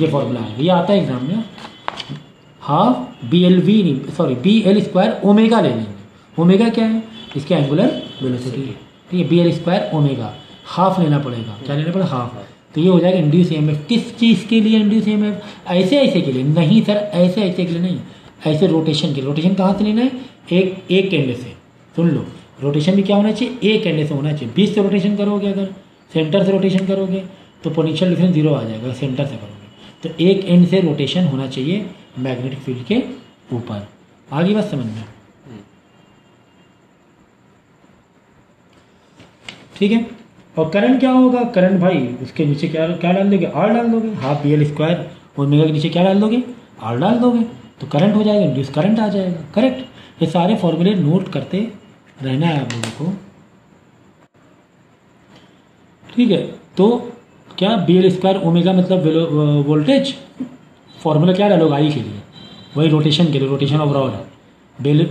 ये फॉर्मूला है। ये आता है एग्ज़ाम में। Half B L V sorry B L square omega ले लेंगे। ओमेगा क्या है? इसके एंगुलर वेलोसिटी है ठीक है B L square omega half लेना पड़ेगा। क्या लेना पड़ेगा? हाफ़ तो ये हो जाएगा इंड्यूस ई किस चीज़ के लिए इंड्यूस ई ऐसे ऐसे के लिए। नहीं सर ऐसे ऐसे के लिए नहीं। ऐसे रोटेशन के रोटेशन कहाँ से लेना है? एक एक एंड से। सुन लो। रोटेशन भी क्या होना चाहिए? एक एंड से होना चाहिए। बीच से रोटेशन करोगे अगर। सेंटर से रोटेशन करोगे तो पोटेंशियल डिफरेंस ज़ीरो आ जाएगा। सेंटर से करोगे। तो एक एंड से रोटेशन होना चाहिए मैग्नेटिक फ़ील्ड के ऊपर। आगे बात समझ में? ठीक है? और करंट क्या होगा? करंट भाई, उसके नीचे क्या क्या डाल दोगे? आर डाल दोगे। Half B L square omega के नीचे क्या डाल दोगे? आर डाल दोगे। तो करंट हो जाएगा इंड्यूस करंट आ जाएगा। करेक्ट। ये सारे फॉर्मूले नोट करते रहना है आप लोगों को। ठीक है। तो क्या बी एल स्क्वायर ओमेगा मतलब वोल्टेज फॉर्मूला क्या डालोगे? आई के लिए। वही रोटेशन के लिए rotation rod B L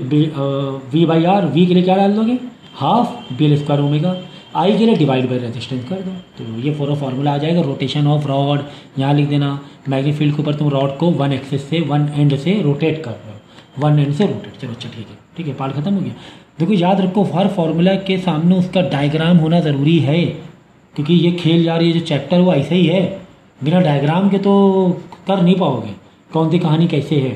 V by R V के लिए क्या डाल दोगे? Half B L square omega I के लिए डिवाइड बाई रेजिस्टेंस कर दो। तो ये पूरा फॉर्मूला आ जाएगा। रोटेशन ऑफ़ रॉड यहाँ लिख देना मैग्नेटिक फ़ील्ड के ऊपर तुम रॉड को वन एक्सेस से वन एंड से रोटेट कर रहे हो। वन एंड से रोटेट चलो अच्छा ठीक है। ठीक है पार्ट खत्म हो गया। देखो, याद रखो, हर फार्मूला के सामने उसका डायग्राम होना ज़रूरी है। क्योंकि ये खेल यार ये जो चैप्टर वो ऐसे ही है। बिना डायग्राम के तो कर नहीं पाओगे। कौन सी कहानी कैसे है?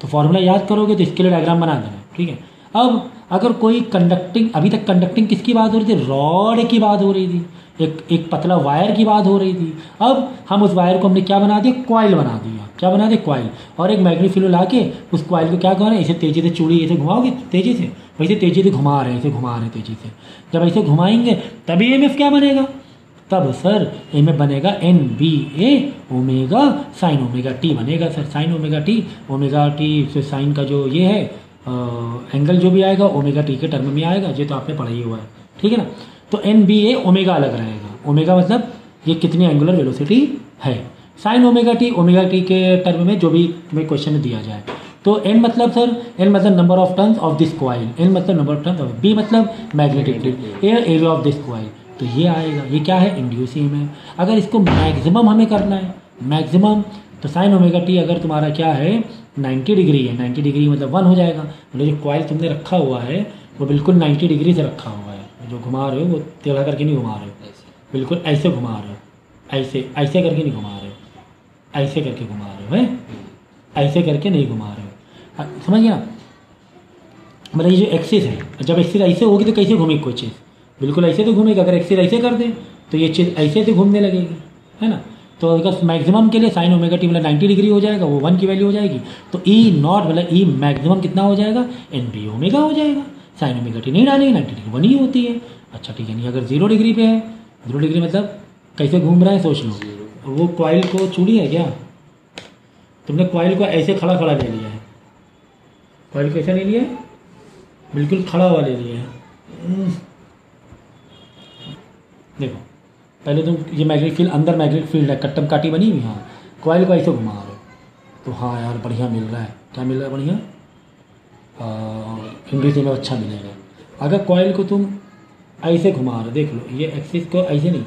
तो फार्मूला याद करोगे तो इसके लिए डायग्राम बना देना। ठीक है? अब अगर कोई कंडक्टिंग अभी तक कंडक्टिंग किसकी बात हो रही थी? रॉड की बात हो रही थी। एक एक पतला वायर की बात हो रही थी। अब हम उस वायर को हमने क्या बना दिया? क्वाइल बना दिया। क्या बना दिया? क्वाइल और एक मैग्नीफिलो ला के उस क्वाइल को क्या कर? रहे हैं तेज़ी से चूड़ी ऐसे घुमाओगे? तेज़ी से। वैसे तेज़ी से घुमा रहे हैं ऐसे घुमा रहे हैं तेज़ी से। जब ऐसे घुमाएँगे, तभी एम क्या बनेगा? तब सर एम बनेगा N B A omega sine omega T बनेगा sir. Sine omega T omega T से साइन का जो ये है एंगल जो भी आएगा ओमेगा टी के टर्म में आएगा ये तो आपने पढ़ा ही हुआ है। ठीक है ना? तो एन बी ए ओमेगा अलग रहेगा। ओमेगा मतलब ये कितनी एंगुलर वेलोसिटी है? Sine omega T omega T के टर्म में जो भी तुम्हें क्वेश्चन में दिया जाए। तो एन मतलब सर एन मतलब number of turns of this coil N मतलब number of turns of B मतलब magnetic field A area of this coil तो ये आएगा। ये क्या है? इंड्यूस में। अगर इसको मैक्सिमम हमें करना है मैक्सिमम तो साइन ओमेगा टी अगर तुम्हारा क्या है 90 डिग्री है 90 डिग्री मतलब वन हो जाएगा। मतलब जो क्वाइल तुमने रखा हुआ है वो बिल्कुल 90 डिग्री से रखा हुआ है। जो घुमा रहे हो वो टेढ़ा करके नहीं घुमा रहे हो। बिल्कुल ऐसे घुमा रहे हो। ऐसे ऐसे करके नहीं घुमा रहे हो। ऐसे करके घुमा रहे हो है? ऐसे करके नहीं घुमा रहे हो। समझ गया? मतलब ये जो एक्सिस है जब एक्सिस ऐसे होगी तो कैसे घूमेगी कोई चीज़? बिल्कुल ऐसे तो घूमेगी अगर एक्सिस ऐसे कर दे तो ये चीज़ ऐसे तो घूमने लगेगी है ना? तो अगर मैक्सिमम के लिए साइन ओमेगा टी मतलब 90 डिग्री हो जाएगा वो वन की वैल्यू हो जाएगी तो ई नॉट मतलब ई मैक्सिमम कितना हो जाएगा? एन बी ओमेगा हो जाएगा। साइन ओमेगा टी नहीं डालेंगे नाइन्टी डिग्री वन ही होती है। अच्छा ठीक है नहीं अगर ज़ीरो डिग्री पे है ज़ीरो डिग्री मतलब कैसे घूम रहा है सोच लो। वो कॉइल को चूड़ी है क्या? तुमने कॉइल को ऐसे खड़ा खड़ा ले लिया है। कॉइल को ऐसा ले लिया है? बिल्कुल खड़ा हुआ ले लिया है। हम्म। देखो पहले तुम ये मैग्नेटिक फ़ील्ड अंदर मैग्नेटिक फ़ील्ड है, कट्टम काटी बनी हुई हाँ। कॉइल को ऐसे घुमा रहे तो हाँ यार, बढ़िया मिल रहा है। क्या मिल रहा है बढ़िया? इंग्लिश में अच्छा मिलेगा। अगर कॉइल को तुम ऐसे घुमा रहे देख लो, ये एक्सिस को ऐसे नहीं,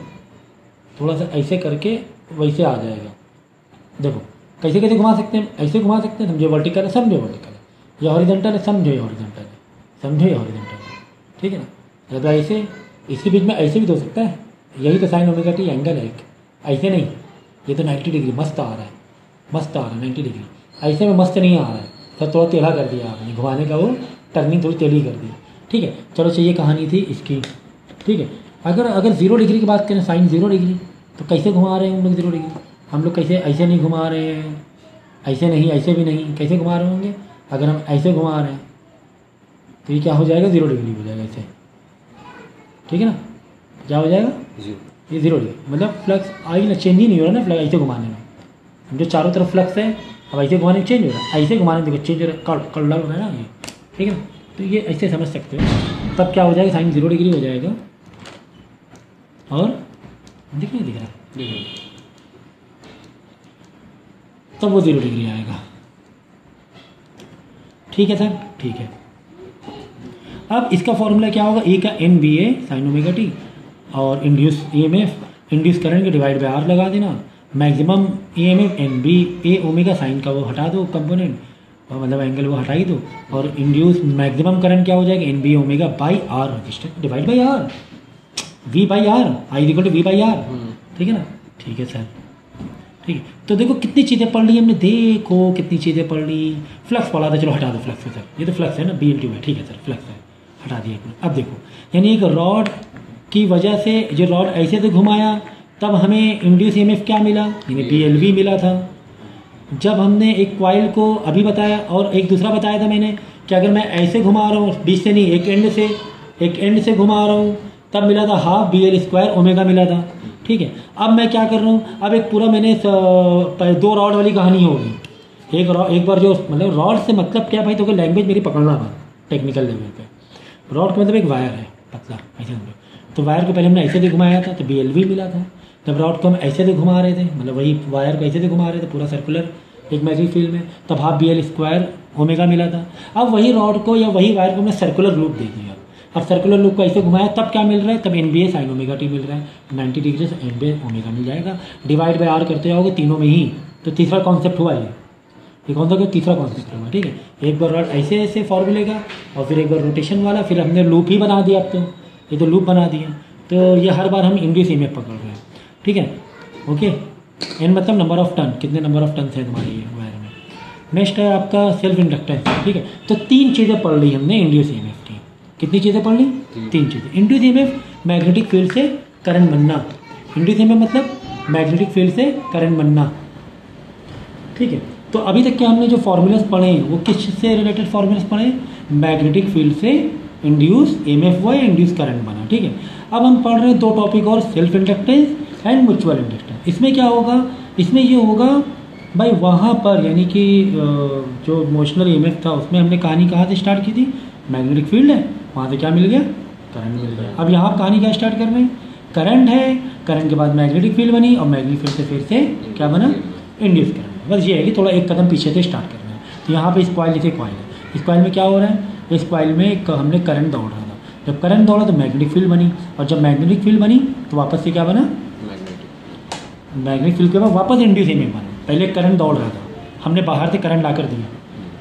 थोड़ा सा ऐसे करके वैसे आ जाएगा। देखो, कैसे कैसे घुमा सकते हैं? ऐसे घुमा सकते हैं, समझो वर्टिकल है, समझो वर्टिकल है। ये हॉरिजेंटल है, समझो ये हॉरिजेंटल है। समझो ये हॉरिजेंटल है। ठीक है ना? तो ऐसे इसके बीच में ऐसे भी तो हो सकता है। यही तो साइन ओमेगा टी एंगल है ऐसे नहीं। ये तो 90 डिग्री मस्त आ रहा है। मस्त आ रहा है 90 डिग्री ऐसे में मस्त नहीं आ रहा है। सर थोड़ा टेढ़ा कर दिया आपने। घुमाने का वो टर्निंग थोड़ी टेढ़ी कर दी। ठीक है, चलो चाहिए कहानी थी इसकी। ठीक है, अगर अगर ज़ीरो डिग्री की बात करें साइन ज़ीरो डिग्री तो कैसे घुमा रहे हैं हम लोग ज़ीरो डिग्री हम लोग कैसे ऐसे नहीं घुमा रहे हैं? ऐसे नहीं, ऐसे भी नहीं। कैसे घुमा रहे होंगे? अगर हम ऐसे घुमा रहे हैं तो ये क्या हो जाएगा? ज़ीरो डिग्री हो जाएगा ऐसे। ठीक है ना? क्या हो जाएगा? ज़ीरो ये ज़ीरो डिग्री मतलब फ्लक्स आई ना चेंज ही नहीं हो रहा ना फ्लक्स ऐसे घुमाने में। जो चारों तरफ़ फ्लक्स है अब ऐसे घुमाने में चेंज हो रहा है। ऐसे घुमाने में देखो चेंज हो रहा है। कल कलर हो रहा है ना ये। ठीक है ना? तो ये ऐसे समझ सकते हो। तब क्या हो जाएगा? साइन ज़ीरो डिग्री हो जाएगा। और दिख नहीं दिख रहा। तब वो ज़ीरो डिग्री आएगा। ठीक है सर ठीक है। अब इसका फॉर्मूला क्या होगा? ए का N B A sine omega T और induce E M F induce current के डिवाइड बाय आर लगा देना। Maximum E M F N B A omega sine का वो हटा दो कंपोनेंट और मतलब एंगल वो हटा ही दो। और इंड्यूस मैक्सिमम करंट क्या हो जाएगा? N B omega by R resistor divide by R V by R I equal to V by R ठीक है ना? ठीक है सर ठीक है। तो देखो कितनी चीज़ें पढ़ ली हमने। देखो कितनी चीज़ें पढ़ ली। फ्लक्स पढ़ा था चलो हटा दो फ्लक्स को सर ये तो फ्लक्स है ना? बी एल है ठीक है सर फ्लक्स है। हटा दिया अब देखो यानी एक रॉड की वजह से जो रॉड ऐसे से घुमाया, तब हमें इंड्यूस ई क्या मिला? यानी वी मिला था। जब हमने एक क्वाइल को अभी बताया और एक दूसरा बताया था मैंने कि अगर मैं ऐसे घुमा रहा हूँ, बीच से नहीं, एक एंड से, एक एंड से घुमा रहा हूँ, तब मिला था half B L square omega मिला था। ठीक है? अब मैं क्या कर रहा हूँ? अब एक पूरा मैंने दो रॉड वाली कहानी होगी एक रॉ एक बार जो मतलब रॉड से मतलब क्या भाई? तो लैंग्वेज मेरी पकड़ना था टेक्निकल लेवल पे। रॉड का मतलब एक वायर है, पतला, ऐसे तो वायर को पहले हमने ऐसे से घुमाया था तो बी मिला था। जब रॉड को हम ऐसे से घुमा रहे थे मतलब वही वायर को ऐसे से घुमा रहे थे, पूरा सर्कुलर एक मैजिक फ़ील्ड में। तब half B L square omega मिला था। अब वही रॉड को या वही वायर को हमने सर्कुलर लूप दे दिया। अब सर्कुलर लूप को ऐसे घुमाया, तब क्या मिल रहा है? तब N B A sine omega T मिल रहा है। नाइन्टी डिग्री से एन बी ओमेगा मिल जाएगा। डिवाइड बाय आर करते जाओगे, तीनों में ही। तो तीसरा कॉन्सेप्ट हुआ ये। ये कौन सा तीसरा कॉन्सेप्ट हुआ, ठीक है। एक बार रॉड ऐसे ऐसे फॉर्मूले का और फिर एक बार रोटेशन वाला, फिर हमने लूप ही बना दिया अब तो। ये तो लूप बना दिया तो ये हर बार हम इंड्यूस ई पकड़ रहे हैं। ठीक है? ओके एन मतलब नंबर ऑफ़ टन कितने नंबर ऑफ़ टन है तुम्हारे ये वायर में? नेक्स्ट है आपका सेल्फ इंडक्टेंस ठीक है? तो तीन चीज़ें पढ़ ली हमने इंड्यूस ई की। कितनी चीज़ें पढ़ ली? तीन। चीज़ें। इंड्यूस ई मैग्नेटिक फ़ील्ड से करंट बनना। इंड्यूस ई मतलब मैग्नेटिक फ़ील्ड से करंट बनना। ठीक है? तो अभी तक के हमने जो फॉर्मूलाज पढ़े हैं वो किस से रिलेटेड फॉर्मूलाज पढ़े मैग्नेटिक फ़ील्ड से induce M F via induce current बना ठीक है? अब हम पढ़ रहे हैं दो टॉपिक और self inductance and mutual inductance इसमें क्या होगा? इसमें ये होगा भाई वहाँ पर यानी कि जो इमोशनल ई था उसमें हमने कहानी कहाँ से स्टार्ट की थी? मैग्नेटिक फ़ील्ड है वहाँ से क्या मिल गया? करंट मिल गया। अब यहाँ कहानी क्या स्टार्ट कर रहे हैं? करंट है करंट के बाद मैग्नेटिक फ़ील्ड बनी और मैग्नेटिक फ़ील्ड से फिर से क्या बना? इंड्यूस करंट बस ये है कि थोड़ा एक कदम पीछे से स्टार्ट करना है। तो यहाँ पर इस कॉइल जैसे कॉइल है। इस कॉइल में क्या हो रहा है? इस कॉइल में एक हमने करंट दौड़ रहा था। जब करंट दौड़ा तो मैग्नेटिक फ़ील्ड बनी और जब मैग्नेटिक फ़ील्ड बनी तो वापस से क्या बना? मैग्नेटिक फ़ील्ड के बाद वापस इंड्यूस में बना। पहले करंट दौड़ रहा था। हमने बाहर से करंट ला कर दिया।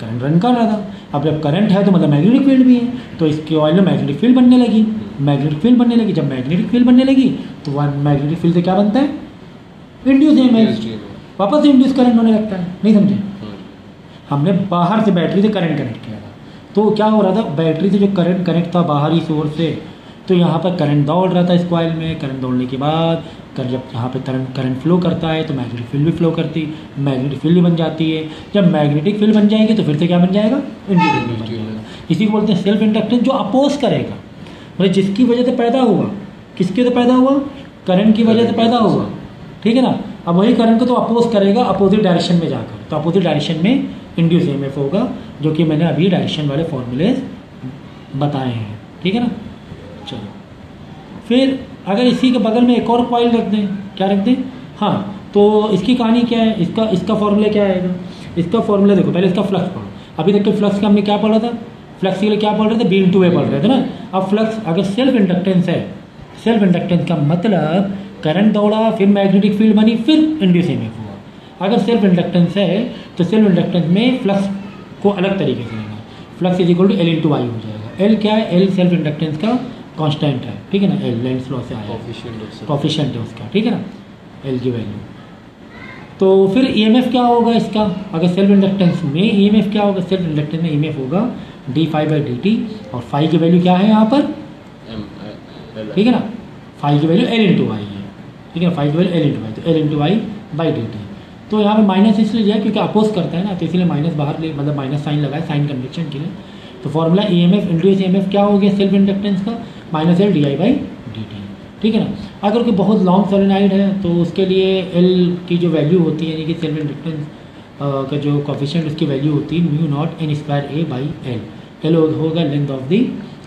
करंट रन कर रहा था। अब जब करंट है तो मतलब मैग्नेटिक फ़ील्ड भी है। तो इसके ऑयल में मैग्नेटिक फ़ील्ड बनने लगी। मैग्नेटिक फ़ील्ड बनने लगी। जब मैग्नेटिक फ़ील्ड बनने लगी तो वह मैग्नेटिक फ़ील्ड से क्या बनता है? इंड्यूस एम वापस इंड्यूस करंट होने लगता है। नहीं समझे? हमने बाहर से बैटरी से करंट कनेक्ट किया। तो क्या हो रहा था? बैटरी से जो करंट कनेक्ट था बाहरी सोर्स से तो यहाँ पर करंट दौड़ रहा था इस कॉइल में। करंट दौड़ने के बाद कर जब यहाँ पे करंट करंट फ्लो करता है तो मैग्नेटिक फ़ील्ड भी फ्लो करती मैग्नेटिक फ़ील्ड भी बन जाती है। जब मैग्नेटिक फ़ील्ड बन जाएगी तो फिर से क्या बन जाएगा? इंड्यूस बन जाएगा। इसी को बोलते हैं सेल्फ इंडक्टेंस जो अपोज करेगा। मतलब जिसकी वजह से पैदा हुआ? किसकी वजह पैदा हुआ? करंट की वजह से पैदा हुआ। ठीक है ना? अब वही करंट को तो अपोज करेगा अपोजिट डायरेक्शन में जाकर। तो अपोजिट डायरेक्शन में इंड्यूस एफ़ होगा। जो कि मैंने अभी डायरेक्शन वाले फॉर्मूले बताए हैं। ठीक है ना? चलो। फिर अगर इसी के बगल में एक और कॉइल रख दें, क्या रख दें? हाँ तो इसकी कहानी क्या है? इसका इसका फॉर्मूला क्या आएगा? इसका फॉर्मूला देखो, पहले इसका फ्लक्स पढ़ो। अभी तक के फ्लक्स का हमने क्या पढ़ा था? फ्लक्स के लिए क्या पढ़ रहे थे? बी टू वे पढ़ रहे थे ना? अब फ्लक्स अगर सेल्फ इंडक्टेंस है सेल्फ इंडक्टेंस का मतलब करंट दौड़ा, फिर मैग्नेटिक फ़ील्ड बनी, फिर इंड्यूस हुआ। अगर सेल्फ इंडक्टेंस है तो सेल्फ इंडक्टेंस में फ्लक्स को अलग तरीके से लेना है। Flux is equal to L into Y हो जाएगा। एल क्या है? एल सेल्फ इंडक्टेंस का कांस्टेंट है। ठीक है ना? एल लेंस लॉ से आया कॉफिशियंट है उसका ठीक है ना? एल की वैल्यू तो फिर ईएमएफ क्या होगा इसका? अगर सेल्फ इंडक्टेंस में ईएमएफ क्या होगा? सेल्फ इंडक्टेंस में ईएमएफ होगा D five by D T और फाइव की वैल्यू क्या है यहाँ पर? ठीक है ना? फाइव की वैल्यू एल इंटू आई है। ठीक है ना? फाइव की वैल्यू एल इंटू वाई तो L into Y by D T तो यहाँ पे माइनस इसलिए दिया क्योंकि अपोज करता है ना तो इसलिए माइनस बाहर ले मतलब माइनस साइन लगाए साइन कन्वेक्शन के लिए। तो formula E M F induce E M F क्या हो गया? सेल्फ इंडक्टेंस का minus L D I by D T ठीक है ना? अगर कोई बहुत लॉन्ग सोलिनाइड है तो उसके लिए एल की जो वैल्यू होती है, यानी कि सेल्फ इंडक्टेंस का जो कॉफिशेंट उसकी वैल्यू होती है mu naught N square A by L L होगा लेंथ ऑफ़ द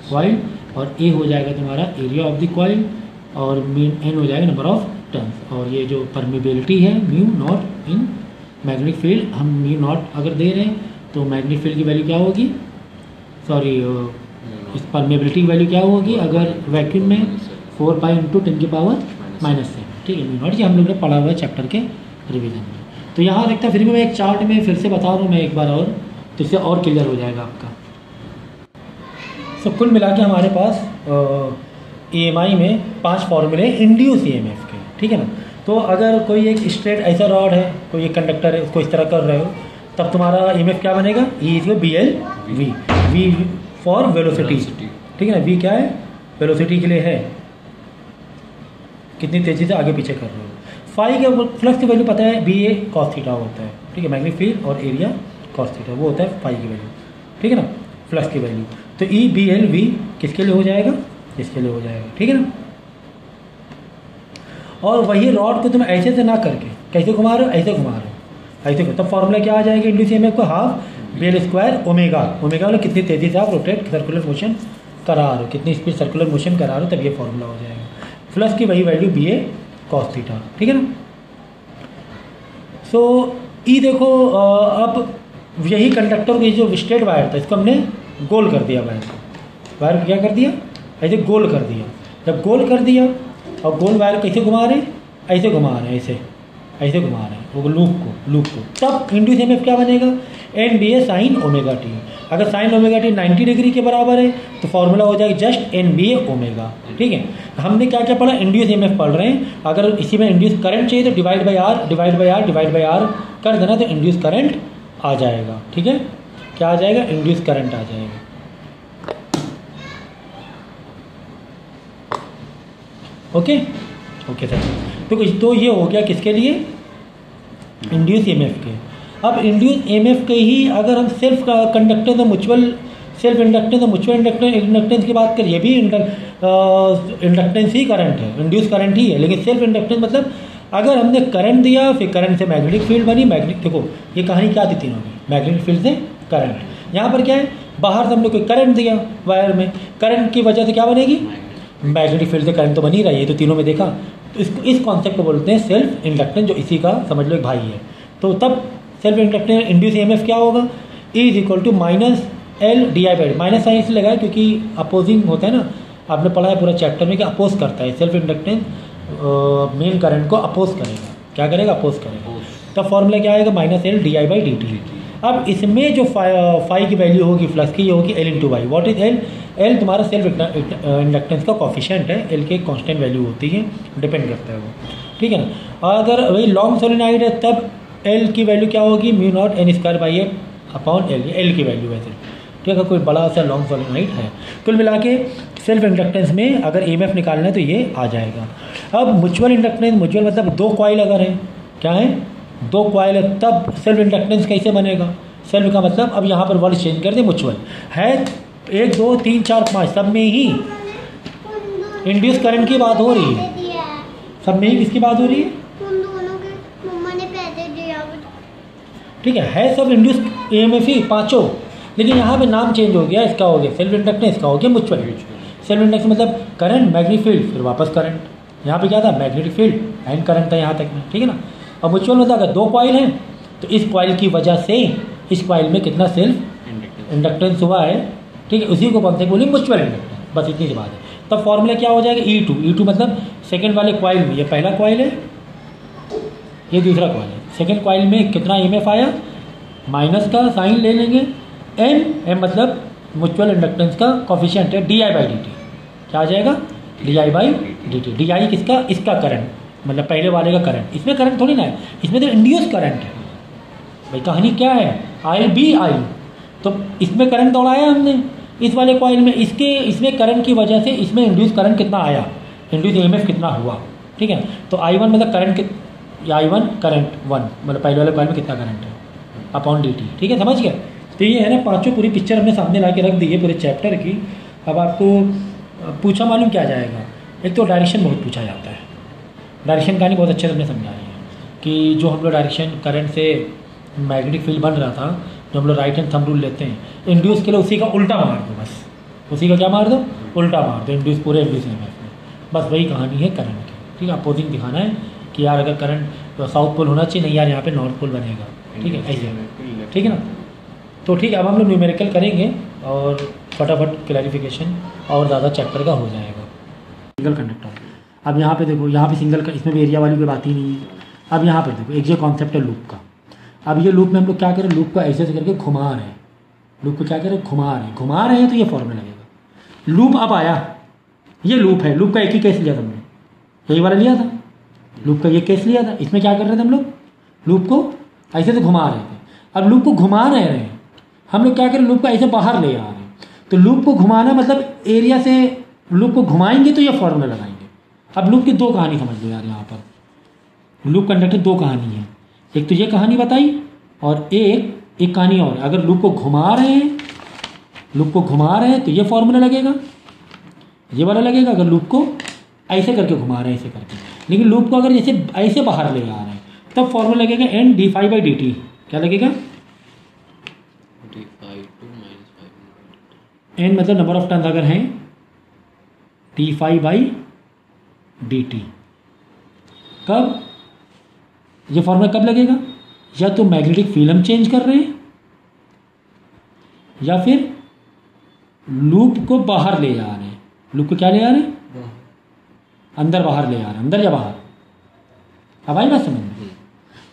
कॉइल और ए हो जाएगा तुम्हारा एरिया ऑफ़ द कॉइल और मीन एन हो जाएगा नंबर ऑफ़ टर्म्स और ये जो परमिबिलिटी है mu naught in magnetic field हम म्यू नॉट अगर दे रहे हैं तो मैग्नेटिक फ़ील्ड की वैल्यू क्या होगी? सॉरी इस परमेबिलिटी की वैल्यू क्या होगी? अगर वैक्यूम में फोर पाई इंटू टेन की पावर माइनस सेवन ठीक है म्यू नॉट ये हम लोग ने पढ़ा हुआ है चैप्टर के रिविजन में। तो यहाँ देखता फिर भी मैं एक चार्ट में फिर से बता रहा हूँ मैं एक बार और तो इससे और क्लियर हो जाएगा आपका। सब कुल मिला के हमारे पास ई e में पाँच फॉर्मूले इंड्यूस ई के ठीक है ना? तो अगर कोई एक स्ट्रेट ऐसा रॉड है कोई एक कंडक्टर है उसको इस तरह कर रहे हो तब तुम्हारा ई क्या बनेगा? E is B L V V for velocity ठीक है ना? वी क्या है? वेलोसिटी के लिए है। कितनी तेज़ी से आगे पीछे कर रहे हो। फाइव के फ्लक्स की वैल्यू पता है? बी ए कॉस थीटा होता है। ठीक है? मैग्नेटिक फ़ील्ड और एरिया कॉस थीटा वो होता है फाइव की वैल्यू ठीक है ना? फ्लक्स की वैल्यू तो ई बी एल वी किसके लिए हो जाएगा? इसके लिए हो जाएगा। ठीक है ना? और वही रॉड को तुम ऐसे से ना करके, कैसे घुमा रहे हो? ऐसे घुमा रहे हो। ऐसे तब फॉर्मूला क्या आ जाएगा? इंडू सी को half B L square omega omega मतलब कितनी तेज़ी से आप रोटेट सर्कुलर मोशन करा रहे हो। कितनी स्पीड सर्कुलर मोशन करा रहे हो, तब ये फॉर्मूला हो जाएगा। प्लस की वही value B A cos theta ठीक है ना? सो ई देखो अब यही कंडक्टर की जो स्ट्रेट वायर था, इसको हमने गोल कर दिया वायर को। वायर को क्या कर दिया? ऐसे गोल कर दिया। जब गोल कर दिया और गोल वायर कैसे घुमा रहे ऐसे घुमा रहे हैं, ऐसे। ऐसे घुमा रहे हैं, वो लूप को लूप को। तब इंड्यूस एम क्या बनेगा? N B A sine omega T अगर साइन ओमेगा टी 90 डिग्री के बराबर है तो फॉर्मूला हो जाएगा just N B A omega ठीक है? हमने क्या क्या पढ़ा इंड्यूस एम पढ़ रहे हैं। अगर इसी में इंड्यूस करंट चाहिए तो divide by R divide by R divide by R कर देना तो इंड्यूस करंट आ जाएगा। ठीक है? क्या आ जाएगा? इंड्यूस करंट आ जाएगा। ओके ओके सर तो तो ये हो गया किसके लिए? इंड्यूस ईएमएफ के। अब इंड्यूस ईएमएफ के ही अगर हम सेल्फ कंडक्टेंस और म्यूचुअल सेल्फ इंडक्टेंस और म्यूचुअल इंडक्टेंस इंडक्टेंस की बात करें ये भी इंडक्टेंस ही करंट है। इंड्यूस करंट ही है, लेकिन सेल्फ इंडक्टेंस मतलब अगर हमने करंट दिया, फिर करंट से मैग्नेटिक फ़ील्ड बनी मैग्नेटिक देखो, ये कहानी क्या थी तीनों की? मैग्नेटिक फ़ील्ड से करंट यहाँ पर क्या है? बाहर से हमने कोई करंट दिया वायर में। करंट की वजह से क्या बनेगी? मैग्नेटिक फ़ील्ड से करंट तो बनी ही रही है तो तीनों में देखा। तो इसको इस कॉन्सेप्ट को बोलते हैं सेल्फ इंडक्टेंस जो इसी का समझ लो एक भाई है। तो तब सेल्फ इंडक्टेंस इंड्यूस ईएमएफ क्या होगा? E is equal to minus L D I by minus sign इसलिए लगाया क्योंकि अपोजिंग होता है ना आपने पढ़ा है पूरा चैप्टर में कि अपोज करता है। सेल्फ इंडक्टेंस मेन करंट को अपोज करेगा। क्या करेगा? अपोज करेगा। तब फॉर्मूला क्या आएगा? Minus L D I by D T अब इसमें जो फाई की वैल्यू होगी फ्लक्स की, ये होगी L in to Y what is L L तुम्हारा सेल्फ इंडक्टेंस का कॉफिशेंट है. एल की कांस्टेंट वैल्यू होती है. डिपेंड करता है वो. ठीक है ना? अगर वही लॉन्ग सोलिनाइड है, तब एल की वैल्यू क्या होगी? Mu naught N square by A upon L L की वैल्यू वैसे ठीक है? कोई बड़ा सा लॉन्ग सोलिनाइड है, कुल मिला के सेल्फ इंडक्टेंस में अगर ई एम निकालना है तो ये आ जाएगा. अब म्यूचुअल इंडक्टेंस म्यूचुअल मतलब दो कॉइल अगर है, क्या है? दो कॉइल है, तब सेल्फ इंडक्टेंस कैसे बनेगा? सेल्फ का मतलब अब यहाँ पर वर्ड चेंज कर दे म्यूचुअल है, एक, दो, तीन, चार, पाँच, सब में ही। इंड्यूस करंट की बात हो रही है। सब में ही किसकी बात हो रही है? ठीक है है सब इंड्यूस ई एम एफ़ ही, पाँचों। लेकिन यहाँ पे नाम चेंज हो गया, इसका हो गया सेल्फ इंडक्टेंस इसका हो गया म्यूचुअल सेल्फ इंडक्टेंस मतलब करंट मैग्नेटिक फ़ील्ड फिर वापस करंट यहाँ पे क्या था? मैग्नेटिक फ़ील्ड एंड करंट था यहाँ तक में, ठीक है ना? और म्यूचुअल मतलब अगर दो कॉइल हैं तो इस कॉइल की वजह से इस कॉइल में कितना सेल्फ इंडक्टेंस हुआ है ठीक है? उसी को कौन से बोलेंगे म्यूचुअल इंडक्टेंस बस इतनी सी बात है। तब फॉर्मूला क्या हो जाएगा? ई टू ई टू मतलब सेकेंड वाले कॉइल में ये पहला कॉइल है ये दूसरा कॉइल है। सेकेंड कॉइल में कितना ई आया? माइनस का साइन ले लेंगे। एम एम मतलब म्यूचुअल इंडक्टेंस का कॉफिशियंट है D I by D T क्या आ जाएगा? D I by D T D I किसका? इसका करंट मतलब पहले वाले का करंट इसमें करंट थोड़ी ना है। इसमें तो इंड्यूस करंट है। भाई, कहानी क्या है? आई बी आई तो इसमें करंट दौड़ाया हमने। इस वाले कॉइल में इसके, इसमें करंट की वजह से इसमें इंड्यूस करंट कितना आया? इंड्यूस ई कितना हुआ? ठीक है? तो आई वन मतलब current I one current one मतलब पहले वाले कॉइल में कितना करंट है? अपॉन डी टी ठीक है? समझ गया तो ये है ना, पाँचों पूरी पिक्चर हमने सामने ला के रख दी है पूरे चैप्टर की। अब आपको पूछा मालूम क्या जाएगा? एक तो डायरेक्शन बहुत पूछा जाता है। डायरेक्शन कहानी बहुत अच्छे से हमने समझाई है कि जो हम लोग डायरेक्शन करंट से मैग्नेटिक फ़ील्ड बन रहा था, जो हम लोग राइट हैंड थम रूल लेते हैं इंड्यूस के लिए उसी का उल्टा मार दो बस। उसी का क्या मार दो? उल्टा मार दो इंड्यूस पूरे इंड्यूस में बस। वही कहानी है करंट की। ठीक है अपोजिंग दिखाना है कि यार अगर करंट साउथ पोल होना चाहिए, नहीं यार यहाँ पे नॉर्थ पोल बनेगा। ठीक है, ऐसे। ठीक है ना? तो ठीक है, अब हम लोग न्यूमेरिकल करेंगे और फटाफट क्लैरिफिकेशन और ज़्यादा चैप्टर का हो जाएगा। सिंगल कंडक्टर अब यहाँ पे देखो, यहाँ पे सिंगल का, इसमें भी एरिया वाली कोई बात ही नहीं है। अब यहाँ पर देखो, एक जो कॉन्सेप्ट है लूप का। अब ये लूप में हम लोग क्या करें लूप को ऐसे ऐसे करके घुमा रहे हैं। लूप को क्या करें, घुमा रहे हैं। घुमा रहे हैं तो ये फॉर्मूला लगेगा। लूप अब आया। ये लूप है। लूप का एक ही केस लिया था हमने। यही वाला लिया था। लूप का ये केस लिया था। इसमें क्या कर रहे थे हम लोग? लूप को ऐसे से घुमा रहे थे। अब लूप को घुमा रहे हैं। हम लोग क्या करें लूप को ऐसे बाहर ले आ रहे हैं। तो लूप को घुमाना मतलब एरिया से लूप को घुमाएँगे तो ये फॉर्मूला लगाएँगे। अब लूप की दो कहानी समझ लो यार यहाँ पर। लूप कंडक्टर दो कहानी है। एक तो ये कहानी बताई और एक एक कहानी और। अगर लूप को घुमा रहे हैं लूप को घुमा रहे हैं तो ये फॉर्मूला लगेगा। ये वाला लगेगा अगर लूप को ऐसे करके घुमा रहे हैं ऐसे करके। लेकिन लूप को अगर जैसे ऐसे बाहर ले आ रहे हैं तब फॉर्मूला लगेगा N D five by D T क्या लगेगा? एन मतलब नंबर ऑफ़ टर्न अगर हैं T five by D T कब? ये फॉर्मूला कब लगेगा? या तो मैग्नेटिक फ़ील्ड हम चेंज कर रहे हैं या फिर लूप को बाहर ले जा रहे हैं। लूप को क्या ले जा रहे हैं? अंदर बाहर ले जा रहे हैं अंदर या बाहर? अब आई बात समझ में?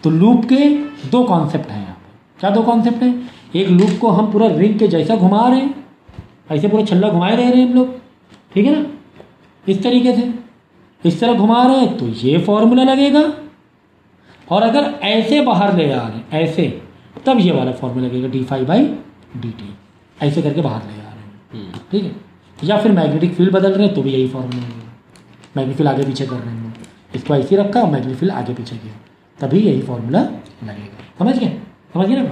तो लूप के दो कॉन्सेप्ट हैं यहाँ पर। क्या दो कॉन्सेप्ट हैं? एक लूप को हम पूरा रिंग के जैसा घुमा रहे हैं ऐसे पूरा छल्ला घुमाए रह रहे हैं हम लोग। ठीक है ना? इस तरीके से। इस तरह घुमा रहे हैं तो ये फॉर्मूला लगेगा। और अगर ऐसे बाहर ले आ रहे हैं ऐसे तब ये वाला फॉर्मूला लगेगा D five by D T ऐसे करके बाहर ले आ रहे हैं। ठीक है? या फिर मैग्नेटिक फ़ील्ड बदल रहे हैं तो भी यही फॉर्मूला लगेगा मैग्नेटिक फ़ील्ड आगे पीछे कर रहे हैं। इसको ऐसे रखा और मैग्नेटिक फ़ील्ड आगे पीछे किया। तभी यही फॉर्मूला लगेगा। समझ गए? समझ गए ना?